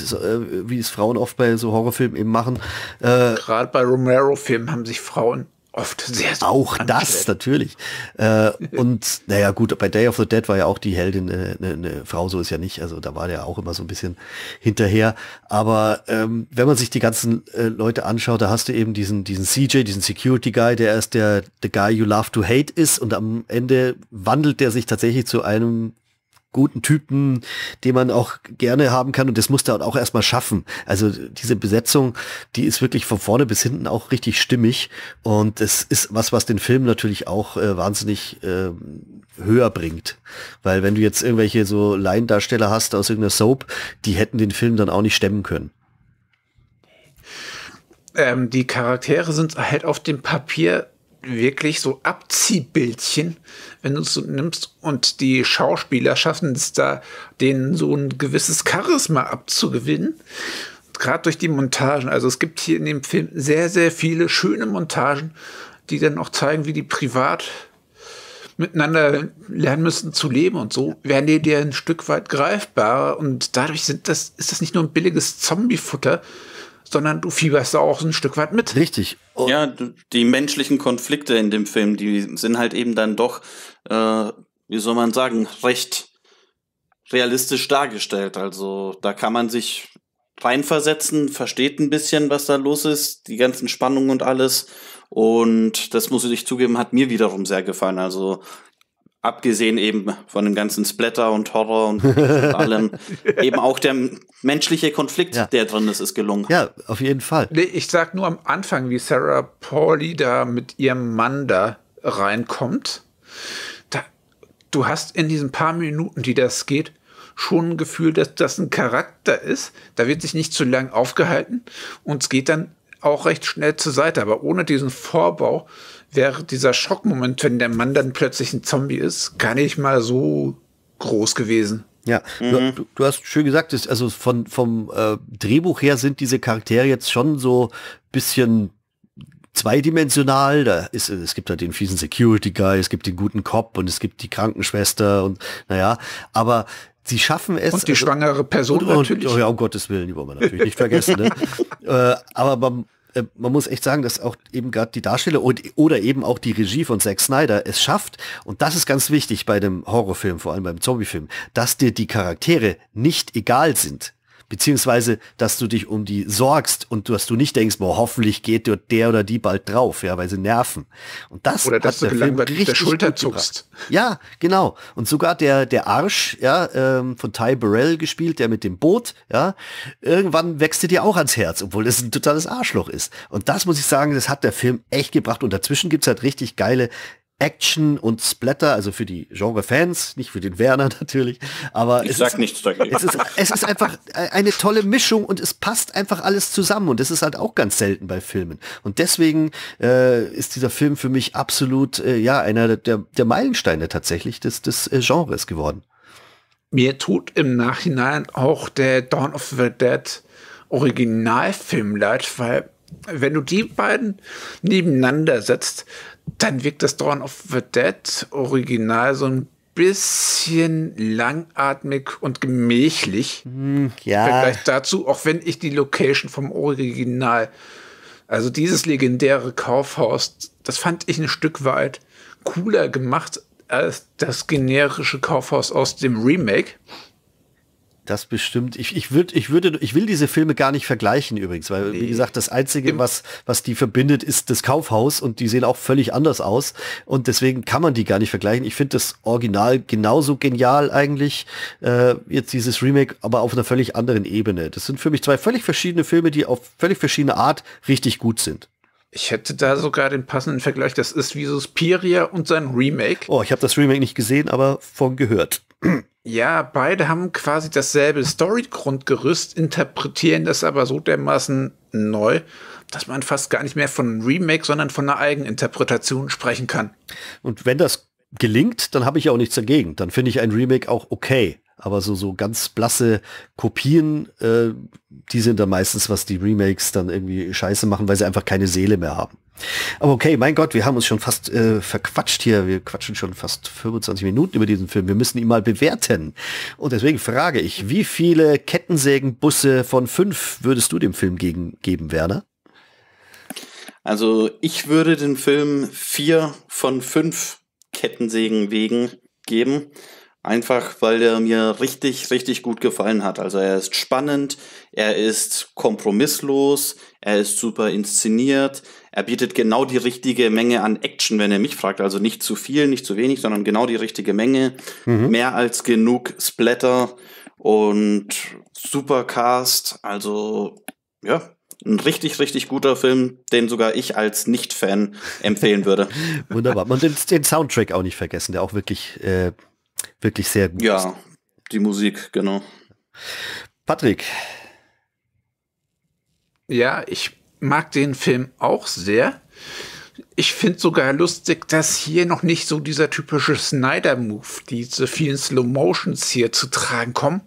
wie es Frauen oft bei so Horrorfilmen eben machen. Gerade bei Romero-Filmen haben sich Frauen oft sehr, sehr Auch das, natürlich. Äh, und <laughs> naja, gut, bei Day of the Dead war ja auch die Heldin eine, eine, eine Frau, so ist ja nicht. Also da war der auch immer so ein bisschen hinterher. Aber ähm, wenn man sich die ganzen äh, Leute anschaut, da hast du eben diesen, diesen CJ, diesen Security Guy, der erst der the Guy you love to hate ist und am Ende wandelt der sich tatsächlich zu einem guten Typen, den man auch gerne haben kann. Und das musste er auch erstmal schaffen. Also diese Besetzung, die ist wirklich von vorne bis hinten auch richtig stimmig. Und es ist was, was den Film natürlich auch äh, wahnsinnig äh, höher bringt. Weil wenn du jetzt irgendwelche so Laiendarsteller hast aus irgendeiner Soap, die hätten den Film dann auch nicht stemmen können. Ähm, die Charaktere sind halt auf dem Papier wirklich so Abziehbildchen, wenn du es so nimmst. Und die Schauspieler schaffen es da, denen so ein gewisses Charisma abzugewinnen. Gerade durch die Montagen. Also es gibt hier in dem Film sehr, sehr viele schöne Montagen, die dann auch zeigen, wie die privat miteinander lernen müssen zu leben und so werden die dir ein Stück weit greifbarer und dadurch sind das, ist das nicht nur ein billiges Zombie-Futter, sondern du fieberst da auch ein Stück weit mit. Richtig. Und ja, die menschlichen Konflikte in dem Film, die sind halt eben dann doch, äh, wie soll man sagen, recht realistisch dargestellt. Also da kann man sich reinversetzen, versteht ein bisschen, was da los ist, die ganzen Spannungen und alles. Und das muss ich zugeben, hat mir wiederum sehr gefallen. Also abgesehen eben von dem ganzen Splatter und Horror und <laughs> allem, eben auch der menschliche Konflikt, ja. der drin ist, ist gelungen. Ja, auf jeden Fall. Nee, ich sag nur am Anfang, wie Sarah Pauli da mit ihrem Mann da reinkommt. Da, du hast in diesen paar Minuten, die das geht, schon ein Gefühl, dass das ein Charakter ist. Da wird sich nicht zu lang aufgehalten und es geht dann auch recht schnell zur Seite. Aber ohne diesen Vorbau wäre dieser Schockmoment, wenn der Mann dann plötzlich ein Zombie ist, gar nicht mal so groß gewesen. Ja, mhm. du, du, hast schön gesagt, ist, also von, vom äh, Drehbuch her sind diese Charaktere jetzt schon so bisschen zweidimensional. Da ist, es gibt halt den fiesen Security Guy, es gibt den guten Cop und es gibt die Krankenschwester und naja, aber sie schaffen es. Und die also, schwangere Person und, natürlich. Und, oh ja, um Gottes Willen, die wollen wir natürlich nicht vergessen. Ne? <laughs> äh, aber man, äh, man muss echt sagen, dass auch eben gerade die Darsteller und, oder eben auch die Regie von Zack Snyder es schafft, und das ist ganz wichtig bei dem Horrorfilm, vor allem beim Zombiefilm, dass dir die Charaktere nicht egal sind beziehungsweise, dass du dich um die sorgst und dass du nicht denkst, boah, hoffentlich geht dort der oder die bald drauf, ja, weil sie nerven. Und das oder dass du gelangweilt der Schulter zuckst. Ja, genau. Und sogar der der Arsch, ja, ähm, von Ty Burrell gespielt, der mit dem Boot, ja, irgendwann wächst dir auch ans Herz, obwohl es ein totales Arschloch ist. Und das muss ich sagen, das hat der Film echt gebracht. Und dazwischen gibt's halt richtig geile Action und Splatter, also für die Genre-Fans, nicht für den Werner <laughs> natürlich, aber ich es, sag ist, nichts dagegen. Es, ist, es ist einfach eine tolle Mischung und es passt einfach alles zusammen und das ist halt auch ganz selten bei Filmen. Und deswegen äh, ist dieser Film für mich absolut äh, ja einer der, der Meilensteine tatsächlich des, des äh, Genres geworden. Mir tut im Nachhinein auch der Dawn of the Dead Originalfilm leid, weil wenn du die beiden nebeneinander setzt, dann wirkt das Dawn of the Dead Original so ein bisschen langatmig und gemächlich. Hm, ja. Vergleich dazu, auch wenn ich die Location vom Original, also dieses legendäre Kaufhaus, das fand ich ein Stück weit cooler gemacht als das generische Kaufhaus aus dem Remake. Das bestimmt. Ich, ich, würd, ich würde, ich will diese Filme gar nicht vergleichen übrigens, weil, nee. wie gesagt, das Einzige, was, was die verbindet, ist das Kaufhaus und die sehen auch völlig anders aus. Und deswegen kann man die gar nicht vergleichen. Ich finde das Original genauso genial eigentlich, äh, jetzt dieses Remake, aber auf einer völlig anderen Ebene. Das sind für mich zwei völlig verschiedene Filme, die auf völlig verschiedene Art richtig gut sind. Ich hätte da sogar den passenden Vergleich. Das ist wie Suspiria und sein Remake. Oh, ich habe das Remake nicht gesehen, aber von gehört. Ja, beide haben quasi dasselbe Story-Grundgerüst, interpretieren das aber so dermaßen neu, dass man fast gar nicht mehr von Remake, sondern von einer Eigeninterpretation sprechen kann. Und wenn das gelingt, dann habe ich auch nichts dagegen. Dann finde ich ein Remake auch okay. Aber so, so ganz blasse Kopien, äh, die sind dann meistens, was die Remakes dann irgendwie scheiße machen, weil sie einfach keine Seele mehr haben. Aber okay, mein Gott, wir haben uns schon fast äh, verquatscht hier. Wir quatschen schon fast 25 Minuten über diesen Film. Wir müssen ihn mal bewerten. Und deswegen frage ich, wie viele Kettensägenbusse von fünf würdest du dem Film gegen, geben, Werner? Also ich würde den Film vier von fünf Kettensägenwegen geben. Einfach weil er mir richtig, richtig gut gefallen hat. Also er ist spannend, er ist kompromisslos, er ist super inszeniert, er bietet genau die richtige Menge an Action, wenn er mich fragt. Also nicht zu viel, nicht zu wenig, sondern genau die richtige Menge. Mhm. Mehr als genug Splatter und super Cast. Also ja, ein richtig, richtig guter Film, den sogar ich als Nicht-Fan <laughs> empfehlen würde. Wunderbar. Und den, den, Soundtrack auch nicht vergessen, der auch wirklich, äh, wirklich sehr gut ja, ist. Ja, die Musik, genau. Patrick. Ja, ich mag den Film auch sehr. Ich finde sogar lustig, dass hier noch nicht so dieser typische Snyder-Move, diese vielen Slow-Motions hier zu tragen kommen.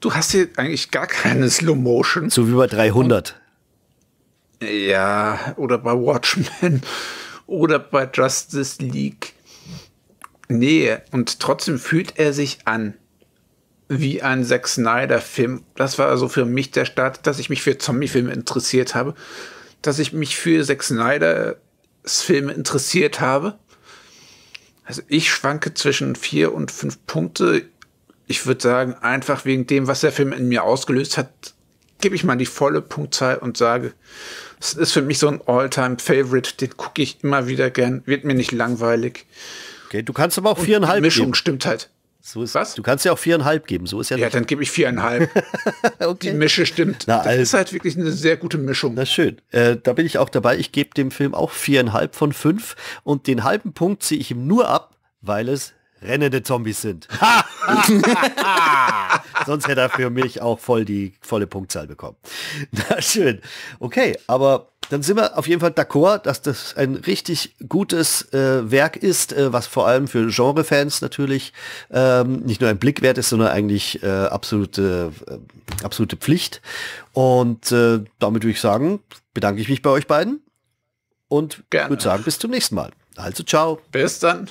Du hast hier eigentlich gar keine Slow-Motion. So wie bei 300. Und, ja, oder bei Watchmen <laughs> oder bei Justice League. Nee, und trotzdem fühlt er sich an wie ein Zack Snyder-Film. Das war also für mich der Start, dass ich mich für Zombie-Filme interessiert habe, dass ich mich für Zack Snyders Filme interessiert habe. Also ich schwanke zwischen vier und fünf Punkte. Ich würde sagen, einfach wegen dem, was der Film in mir ausgelöst hat, gebe ich mal die volle Punktzahl und sage, es ist für mich so ein All-Time-Favorite, den gucke ich immer wieder gern, wird mir nicht langweilig. Okay, du kannst aber auch viereinhalb. Die Mischung geben. stimmt halt. So ist, Was? Du kannst ja auch viereinhalb geben, so ist ja. Ja, dann gebe ich viereinhalb. <laughs> okay. Die Mische stimmt. Na, das also, ist halt wirklich eine sehr gute Mischung. Na schön. Äh, da bin ich auch dabei. Ich gebe dem Film auch viereinhalb von fünf und den halben Punkt ziehe ich ihm nur ab, weil es rennende Zombies sind. <laughs> Sonst hätte er für mich auch voll die volle Punktzahl bekommen. <laughs> Na schön. Okay, aber dann sind wir auf jeden Fall d'accord, dass das ein richtig gutes äh, Werk ist, äh, was vor allem für Genrefans natürlich ähm, nicht nur ein Blick wert ist, sondern eigentlich äh, absolute, äh, absolute Pflicht. Und äh, damit würde ich sagen, bedanke ich mich bei euch beiden und würde sagen, bis zum nächsten Mal. Also ciao. Bis dann.